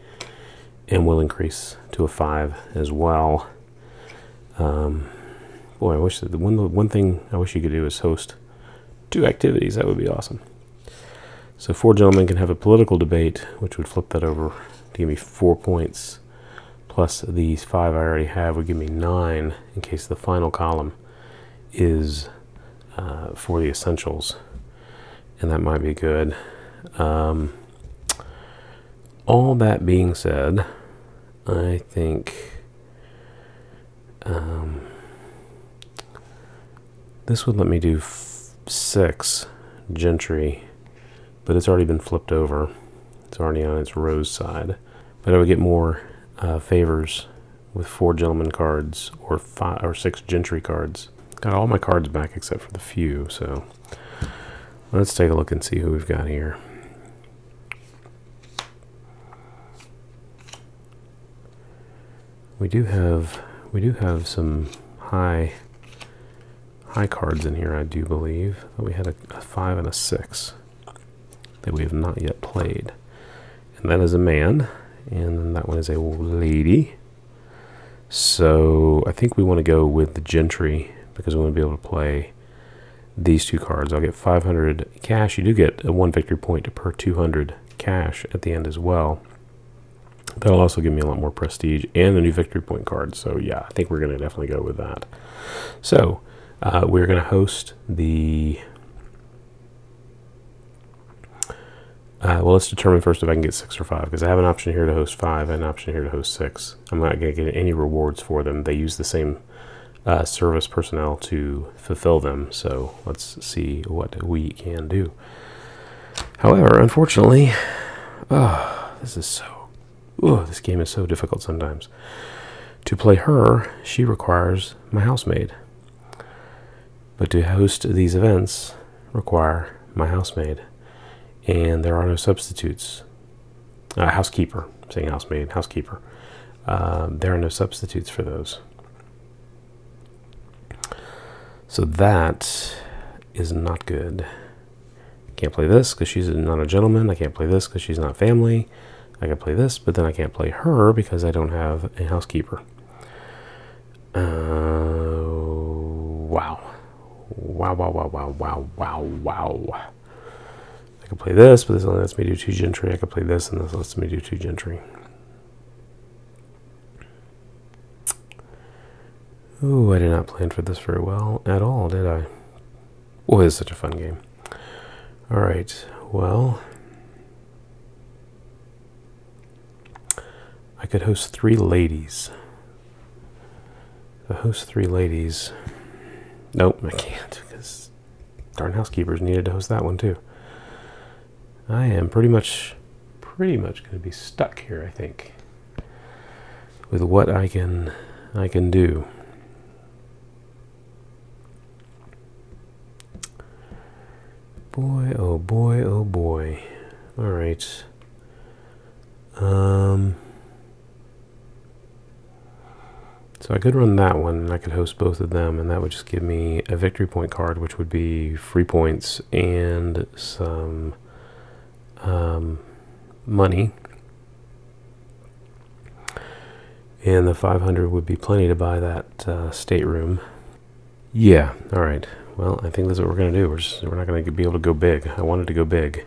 and will increase to a five as well. Um, boy, I wish that the one one thing I wish you could do is host two activities. That would be awesome. So four gentlemen can have a political debate, which would flip that over to give me four points. Plus these five I already have would give me nine in case the final column is uh, for the essentials. And that might be good. Um, all that being said, I think um, this would let me do six gentry, but it's already been flipped over. It's already on its rose side. But I would get more uh, favors with four gentleman cards or five or six gentry cards. Got all my cards back except for the few, so let's take a look and see who we've got here. We do have we do have some high high cards in here, I do believe. We had a, a five and a six that we have not yet played. And that is a man, and then that one is a lady. So I think we want to go with the gentry because we want to be able to play these two cards. I'll get 500 cash. You do get a one victory point per 200 cash at the end as well. That'll also give me a lot more prestige and a new victory point card. So yeah, I think we're going to definitely go with that. So uh, we're going to host the. Uh, well, let's determine first if I can get six or five, because I have an option here to host five and an option here to host six. I'm not going to get any rewards for them. They use the same uh, service personnel to fulfill them, so let's see what we can do. However, unfortunately, oh, this is so. Oh, this game is so difficult sometimes. To play her, she requires my housemaid. But to host these events require my housemaid. And there are no substitutes. Uh, housekeeper, I'm saying housemaid, housekeeper. Um, there are no substitutes for those. So that is not good. Can't play this because she's not a gentleman. I can't play this because she's not family. I can play this, but then I can't play her because I don't have a housekeeper. Uh, wow. Wow, wow, wow, wow, wow, wow, wow. Can play this, but this only lets me do two gentry. I could play this, and this lets me do two gentry. Ooh, I did not plan for this very well at all, did I? Boy, it's such a fun game. Alright, well... I could host three ladies. I host three ladies... Nope, I can't, because darn housekeepers needed to host that one too. I am pretty much, pretty much going to be stuck here, I think, with what I can, I can do. Boy, oh boy, oh boy. All right. Um. So I could run that one, and I could host both of them, and that would just give me a victory point card, which would be free points and some um, money. And the 500 would be plenty to buy that uh, stateroom. Yeah, all right. Well, I think that's what we're going to do. We're, just, we're not going to be able to go big. I wanted to go big.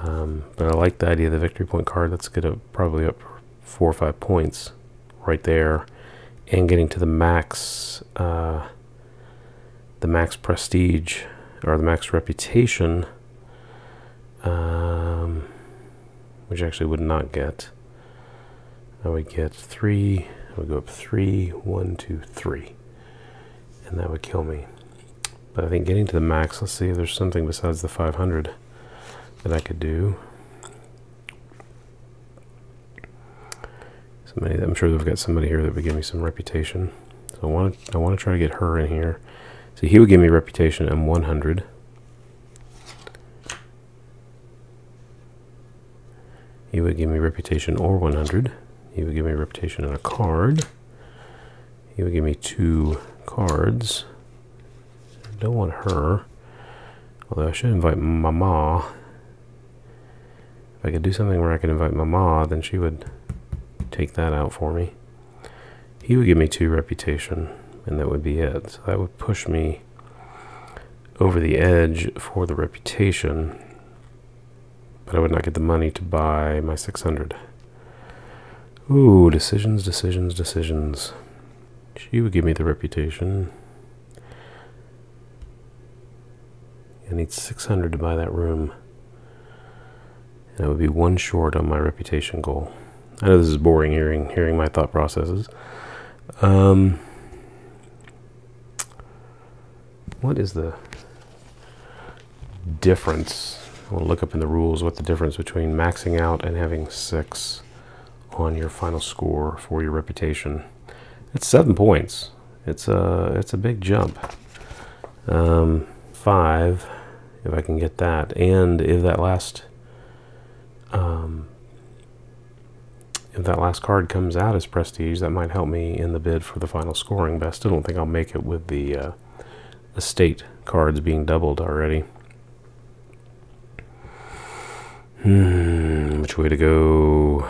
Um, but I like the idea of the victory point card. That's going to probably up four or five points right there. And getting to the max, uh, the max prestige, or the max reputation, um, which actually would not get. I would get three, I would go up three, one, two, three. And that would kill me. But I think getting to the max, let's see if there's something besides the 500 that I could do. Somebody, I'm sure they've got somebody here that would give me some reputation. So I want to, I want to try to get her in here. So he would give me reputation and 100. He would give me reputation or 100. He would give me reputation and a card. He would give me two cards I don't want her. Although I should invite Mama. If I could do something where I could invite Mama, then she would take that out for me. He would give me two reputation, and that would be it. So that would push me over the edge for the reputation, but I would not get the money to buy my 600. Ooh, decisions, decisions, decisions. She would give me the reputation. I need 600 to buy that room. And I would be one short on my reputation goal. I know this is boring hearing hearing my thought processes. Um, what is the difference? To look up in the rules what the difference between maxing out and having six on your final score for your reputation. It's seven points. It's a it's a big jump. Um, five if I can get that. And if that last um, if that last card comes out as prestige, that might help me in the bid for the final scoring. But I still don't think I'll make it with the uh, estate cards being doubled already. Hmm, which way to go?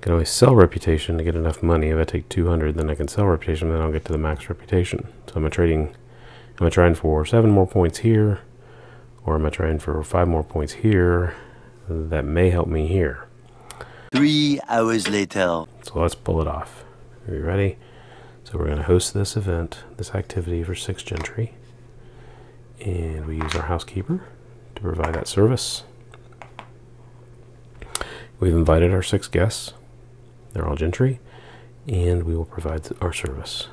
Can always sell reputation to get enough money. If I take 200, then I can sell reputation, then I'll get to the max reputation. So I'm a trading Am I trying for seven more points here? Or am I trying for five more points here? That may help me here. Three hours later. So let's pull it off. Are you ready? So we're going to host this event, this activity for six gentry. And we use our housekeeper provide that service. We've invited our six guests. They're all gentry. And we will provide our service.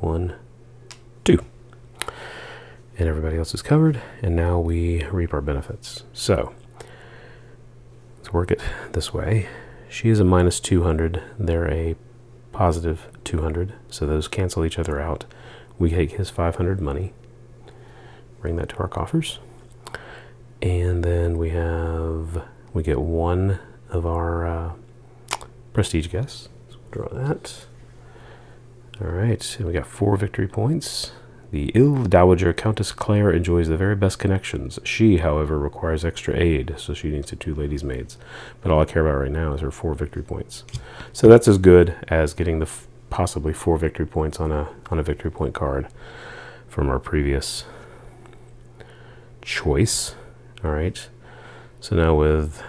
One, two and everybody else is covered, and now we reap our benefits. So, let's work it this way. she is a minus 200. They're a positive 200. So those cancel each other out. We take his 500 money. Bring that to our coffers. And then we have, we get one of our uh, prestige guests. So we'll draw that. All right, and we got four victory points. The ill dowager Countess Claire enjoys the very best connections. She, however, requires extra aid, so she needs the two ladies' maids. But all I care about right now is her four victory points. So that's as good as getting the possibly four victory points on a on a victory point card from our previous choice. All right. So now with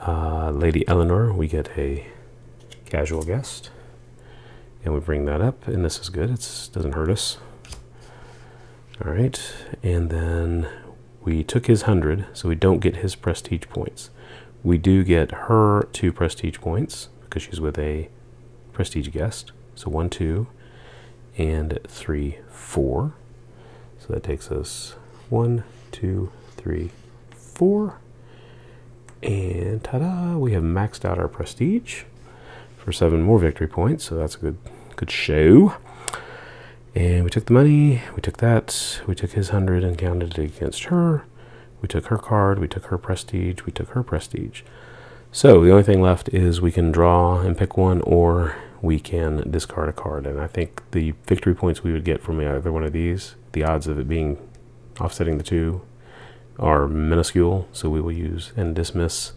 uh, Lady Eleanor, we get a casual guest. And we bring that up and this is good. It doesn't hurt us. All right. And then we took his 100 so we don't get his prestige points. We do get her two prestige points because she's with a prestige guest. So one two and three four. So that takes us one two three four and ta-da we have maxed out our prestige for seven more victory points so that's a good Good show. And we took the money, we took that, we took his 100 and counted it against her. We took her card, we took her prestige, we took her prestige. So the only thing left is we can draw and pick one, or we can discard a card. And I think the victory points we would get from either one of these, the odds of it being offsetting the two, are minuscule. So we will use and dismiss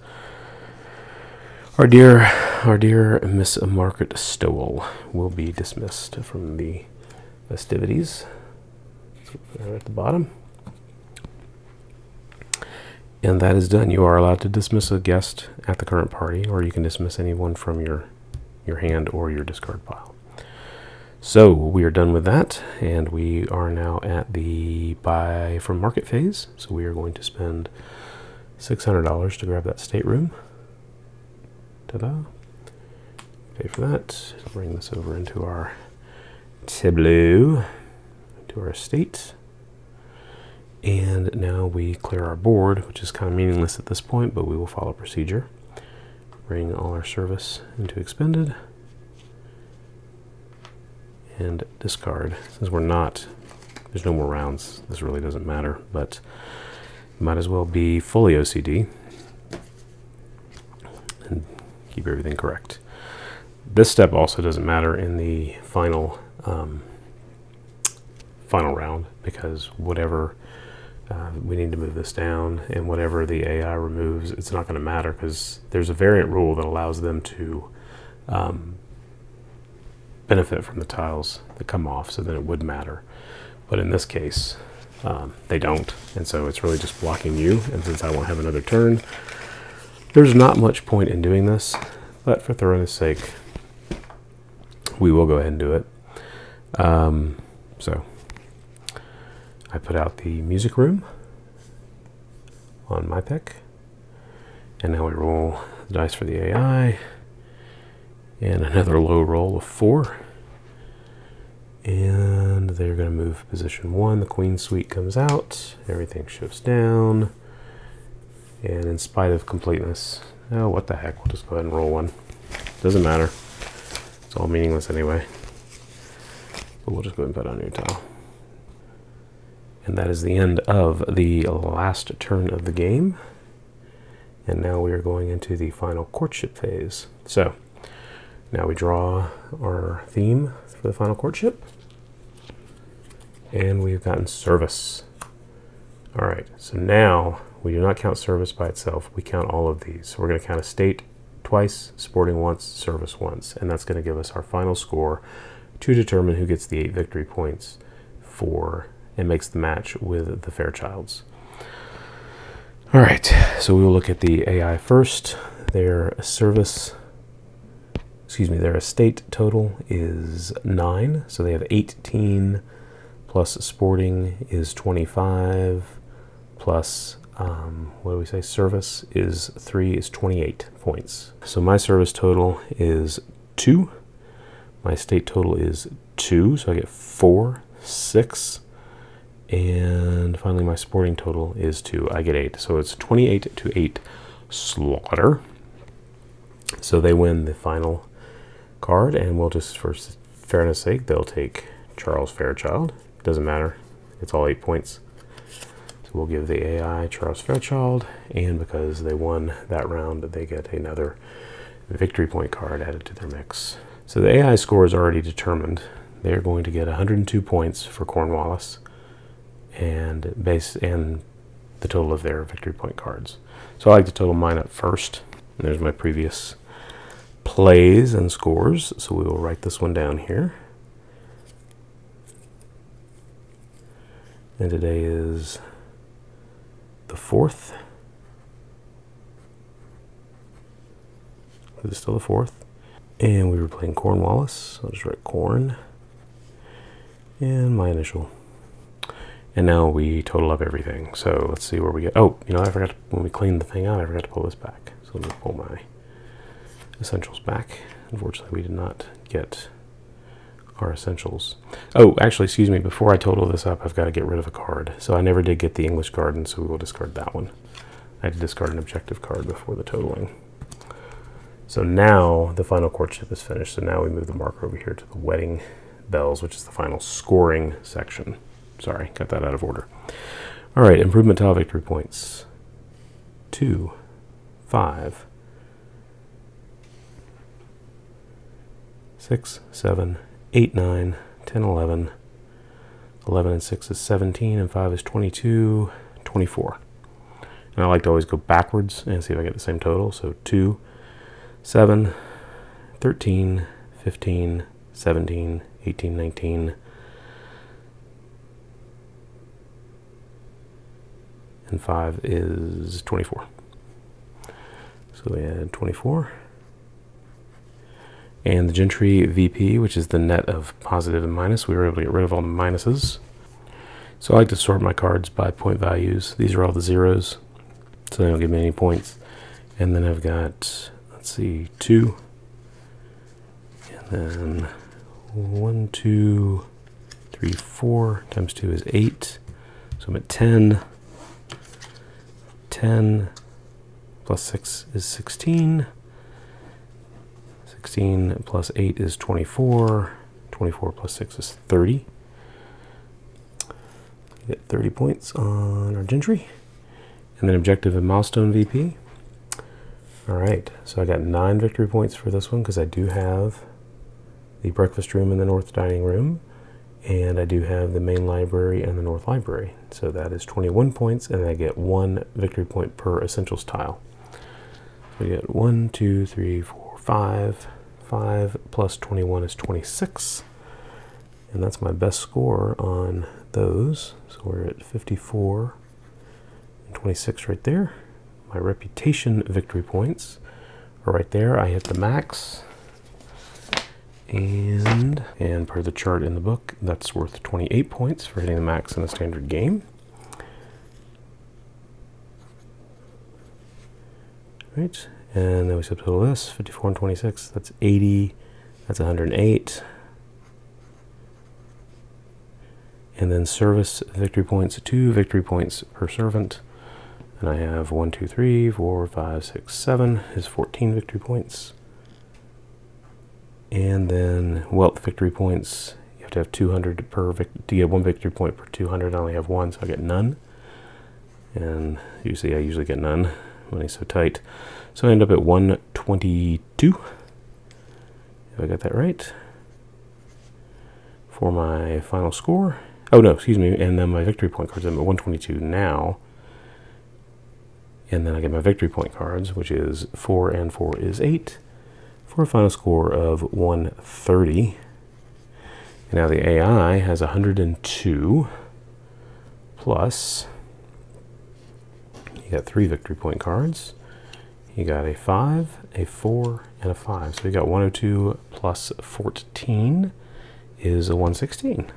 our dear, our dear Miss Margaret Stowell will be dismissed from the festivities. At the bottom. And that is done. You are allowed to dismiss a guest at the current party, or you can dismiss anyone from your your hand or your discard pile. So we are done with that, and we are now at the buy from market phase. So we are going to spend $600 to grab that stateroom. Ta-da. Pay for that. Bring this over into our tableau, to our estate. And now we clear our board, which is kind of meaningless at this point, but we will follow procedure. Bring all our service into expended. And discard. Since we're not, there's no more rounds, this really doesn't matter, but might as well be fully OCD and keep everything correct. This step also doesn't matter in the final um, final round because whatever uh, we need to move this down and whatever the AI removes, it's not going to matter because there's a variant rule that allows them to um, benefit from the tiles that come off, so then it would matter. But in this case, um, they don't, and so it's really just blocking you. And since I won't have another turn, there's not much point in doing this, but for thoroughness sake, we will go ahead and do it. Um, so I put out the music room on my pick. And now we roll the dice for the AI. And another low roll of four. And they're going to move position one. The queen suite comes out. Everything shifts down. And in spite of completeness, oh, what the heck, we'll just go ahead and roll one. Doesn't matter. It's all meaningless anyway. But we'll just go ahead and put on your tile. And that is the end of the last turn of the game. And now we are going into the final courtship phase. So, now we draw our theme for the final courtship. And we've gotten service. All right, so now we do not count service by itself. We count all of these. So we're going to count estate twice, sporting once, service once. And that's going to give us our final score to determine who gets the eight victory points for and makes the match with the Fairchilds. All right, so we will look at the AI first. Their service, excuse me, their estate total is nine. So they have 18 plus sporting is 25 plus um, what do we say? Service is three is 28 points. So my service total is two. My state total is two, so I get four, six, and finally my sporting total is two. I get eight. So it's 28 to eight slaughter. So they win the final card, and we'll just, for fairness sake, they'll take Charles Fairchild. Doesn't matter. It's all eight points. So we'll give the AI Charles Fairchild, and because they won that round, they get another victory point card added to their mix. So the AI score is already determined. They're going to get 102 points for Cornwallis, and base and the total of their victory point cards. So I like to total mine up first. And there's my previous plays and scores. So we will write this one down here. And today is the fourth. This Is still the fourth? And we were playing Cornwallis. So I'll just write Corn. And my initial. And now we total up everything. So let's see where we get. Oh, you know, I forgot to, when we cleaned the thing out, I forgot to pull this back. So let me pull my essentials back. Unfortunately, we did not get our essentials. Oh, actually, excuse me, before I total this up, I've got to get rid of a card. So I never did get the English garden, so we will discard that one. I had to discard an objective card before the totaling. So now the final courtship is finished. So now we move the marker over here to the wedding bells, which is the final scoring section. Sorry, got that out of order. All right, improvement tile victory points. Two, five, six, seven, eight, nine, ten, eleven. 11 and 6 is 17, and 5 is 22, 24. And I like to always go backwards and see if I get the same total. So 2, 7, 13, 15, 17, 18, 19, and 5 is 24. So we add 24. And the Gentry VP, which is the net of positive and minus, we were able to get rid of all the minuses. So I like to sort my cards by point values. These are all the zeros, so they don't give me any points. And then I've got, let's see, 2, and then 1, 2, 3, 4 times 2 is 8. So I'm at 10. 10 plus 6 is 16. 16 plus 8 is 24. 24 plus 6 is 30. Get 30 points on our Gentry. And then objective and milestone VP. All right, so I got nine victory points for this one because I do have the breakfast room and the north dining room. And I do have the main library and the north library. So that is 21 points, and I get one victory point per essentials tile. So we get one, two, three, four, five. 5 plus 21 is 26. And that's my best score on those. So we're at 54 and 26 right there. My reputation victory points are right there. I hit the max. And, and per the chart in the book, that's worth 28 points for hitting the max in a standard game. Right, and then we subtotal this, 54 and 26, that's 80, that's 108. And then service victory points, two victory points per servant. And I have one, two, three, four, five, six, seven is 14 victory points. And then wealth victory points, you have to have 200 per, to get one victory point per 200. I only have one, so I get none. And usually I usually get none he's so tight. So I end up at 122. If I got that right. For my final score. Oh no, excuse me. And then my victory point cards. I'm at 122 now. And then I get my victory point cards, which is 4 and 4 is 8 for a final score of 130. And now the AI has 102 plus, you got three victory point cards. You got a 5, a 4, and a 5. So you got 102 plus 14 is a 116.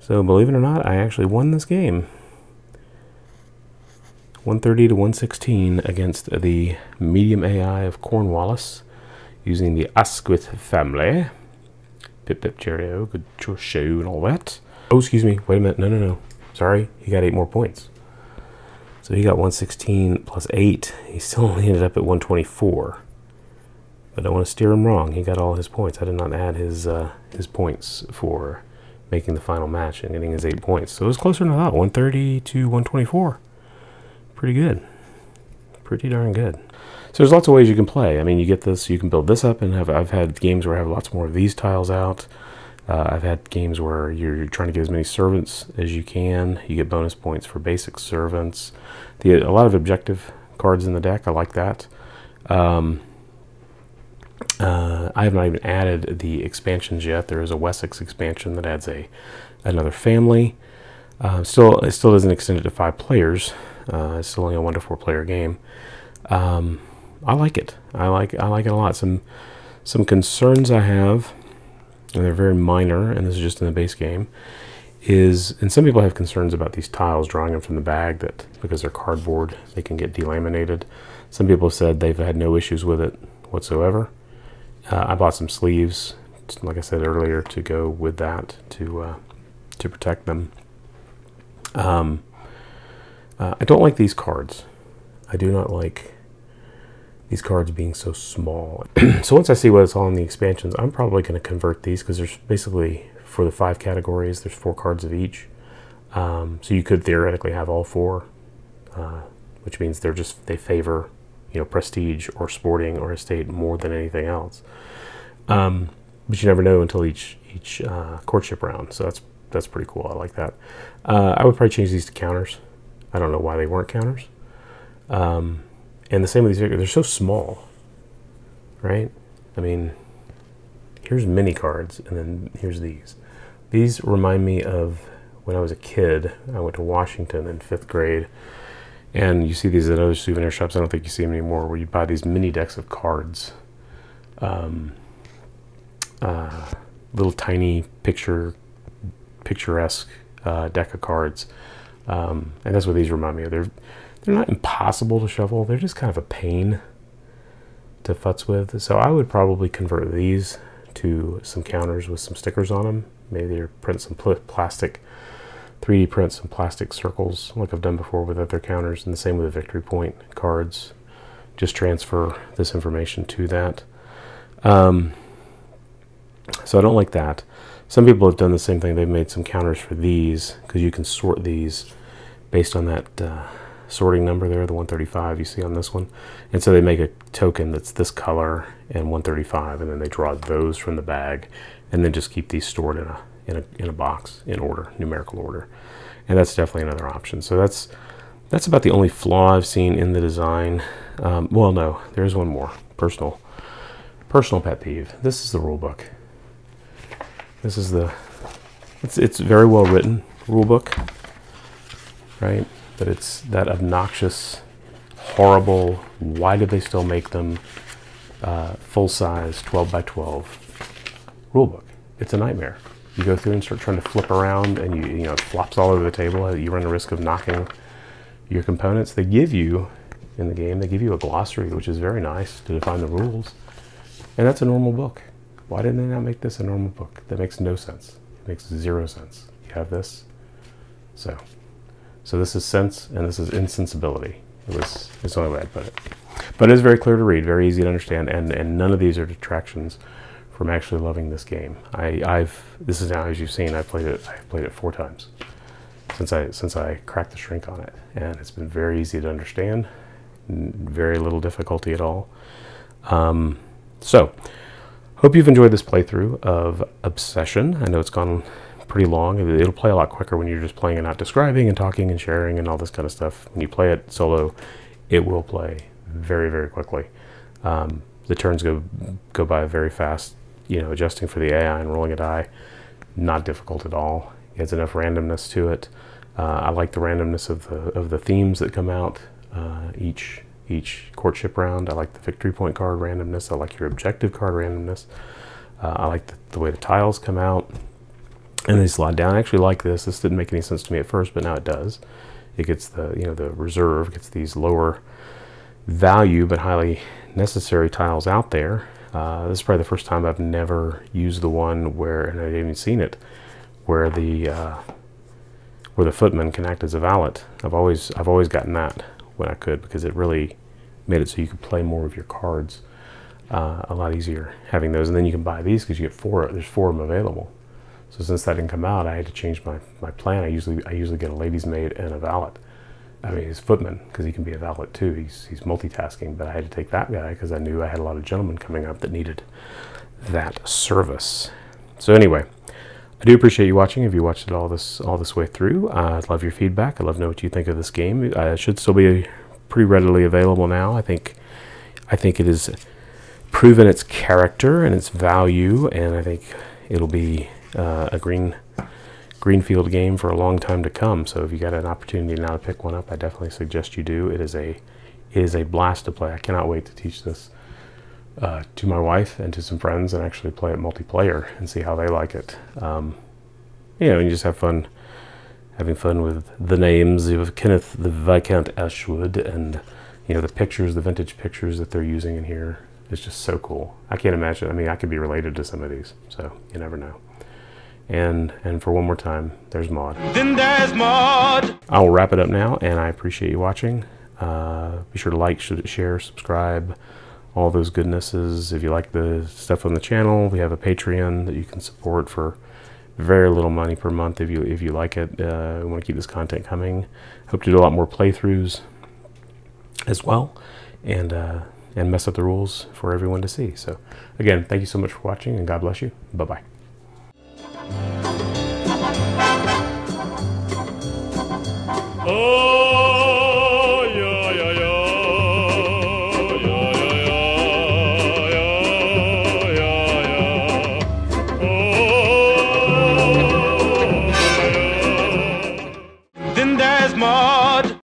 So believe it or not, I actually won this game. 130 to 116 against the medium AI of Cornwallis using the Asquith family. Pip pip cheerio, good show and all that. Oh, excuse me. Wait a minute. No, no, no. Sorry. He got eight more points. So he got 116 plus 8. He still only ended up at 124. But I want to steer him wrong. He got all his points. I did not add his uh, his points for making the final match and getting his eight points. So it was closer than I thought. 130 to 124. Pretty good. Pretty darn good. So there's lots of ways you can play. I mean, you get this, you can build this up, and have I've had games where I have lots more of these tiles out. Uh, I've had games where you're, you're, trying to get as many servants as you can. You get bonus points for basic servants. The, a lot of objective cards in the deck. I like that. Um, uh, I have not even added the expansions yet. There is a Wessex expansion that adds a another family. Uh, still, it still doesn't extend it to five players. Uh, it's still only a one to four player game. Um, I like it. I like I like it a lot. Some some concerns I have, and they're very minor, and this is just in the base game, is and some people have concerns about these tiles drawing them from the bag that because they're cardboard they can get delaminated. Some people have said they've had no issues with it whatsoever. Uh, I bought some sleeves, like I said earlier, to go with that to uh, to protect them. Um, uh, I don't like these cards. I do not like these cards being so small. so once I see what it's all in the expansions, I'm probably going to convert these because there's basically for the five categories, there's four cards of each. Um, so you could theoretically have all four, uh, which means they're just they favor you know prestige or sporting or estate more than anything else. Um, but you never know until each each uh, courtship round. So that's that's pretty cool. I like that. Uh, I would probably change these to counters. I don't know why they weren't counters. Um, and the same with these figures. They're so small, right? I mean, here's mini cards, and then here's these. These remind me of when I was a kid. I went to Washington in fifth grade and you see these at other souvenir shops. I don't think you see them anymore, where you buy these mini decks of cards, um, uh, little tiny picture, picturesque uh, deck of cards, um, and that's what these remind me of. They're they're not impossible to shuffle. They're just kind of a pain to futz with. So I would probably convert these to some counters with some stickers on them. Maybe print some pl plastic 3D print some plastic circles like I've done before with other counters and the same with the victory point cards. Just transfer this information to that. Um, so I don't like that. Some people have done the same thing. They've made some counters for these because you can sort these based on that uh, sorting number there, the 135 you see on this one. And so they make a token that's this color and 135 and then they draw those from the bag and then just keep these stored in a in a, in a box in order, numerical order. And that's definitely another option. So that's that's about the only flaw I've seen in the design. Um, well, no, there's one more. Personal, personal pet peeve. This is the rule book. This is the, it's, it's very well written rule book, right? But it's that obnoxious, horrible, why did they still make them uh, full size 12 by 12 rule book? It's a nightmare you go through and start trying to flip around and you, you know, it flops all over the table, you run the risk of knocking your components. They give you, in the game, they give you a glossary, which is very nice to define the rules. And that's a normal book. Why didn't they not make this a normal book? That makes no sense. It makes zero sense. You have this. So, so this is sense and this is insensibility. It was, it's the only way I'd put it. But it is very clear to read, very easy to understand, and, and none of these are detractions from actually loving this game. I, I've this is now as you've seen. I played it. I played it four times since I since I cracked the shrink on it, and it's been very easy to understand. Very little difficulty at all. Um, so, hope you've enjoyed this playthrough of Obsession. I know it's gone pretty long. It'll play a lot quicker when you're just playing and not describing and talking and sharing and all this kind of stuff. When you play it solo, it will play very very quickly. Um, the turns go go by very fast you know, adjusting for the AI and rolling a die, not difficult at all. It has enough randomness to it. Uh, I like the randomness of the of the themes that come out uh, each each courtship round. I like the victory point card randomness. I like your objective card randomness. Uh, I like the, the, way the tiles come out and they slide down. I actually like this. This didn't make any sense to me at first, but now it does. It gets the you know the reserve gets these lower value but highly necessary tiles out there uh, this is probably the first time I've never used the one where, and I've even seen it, where the uh, where the footman can act as a valet. I've always I've always gotten that when I could because it really made it so you could play more of your cards. uh, a lot easier having those. And then you can buy these because you get four. There's four of them available. So since that didn't come out, I had to change my, my plan. I usually I usually get a lady's maid and a valet. I mean, he's footman because he can be a valet too. He's he's multitasking, but I had to take that guy because I knew I had a lot of gentlemen coming up that needed that service. So anyway, I do appreciate you watching. If you watched it all this all this way through, uh, I'd love your feedback. I'd love to know what you think of this game. Uh, it should still be pretty readily available now. I think I think it has proven its character and its value, and I think it'll be uh, a green greenfield game for a long time to come. So if you got an opportunity now to pick one up, I definitely suggest you do. It is a it is a blast to play. I cannot wait to teach this uh, to my wife and to some friends and actually play it multiplayer and see how they like it. Um, you know, and you just have fun having fun with the names of Kenneth the Viscount Ashwood and you know the pictures, the vintage pictures that they're using in here. It's just so cool. I can't imagine. I mean, I could be related to some of these, so you never know. And and for one more time, there's Maud. Then there's Maud. I will wrap it up now, and I appreciate you watching. Uh, be sure to like, share, subscribe, all those goodnesses. If you like the stuff on the channel, we have a Patreon that you can support for very little money per month if you if you like it. Uh, we want to keep this content coming. Hope to do a lot more playthroughs as well, and uh, and mess up the rules for everyone to see. So again, thank you so much for watching, and God bless you. Bye bye. Oh!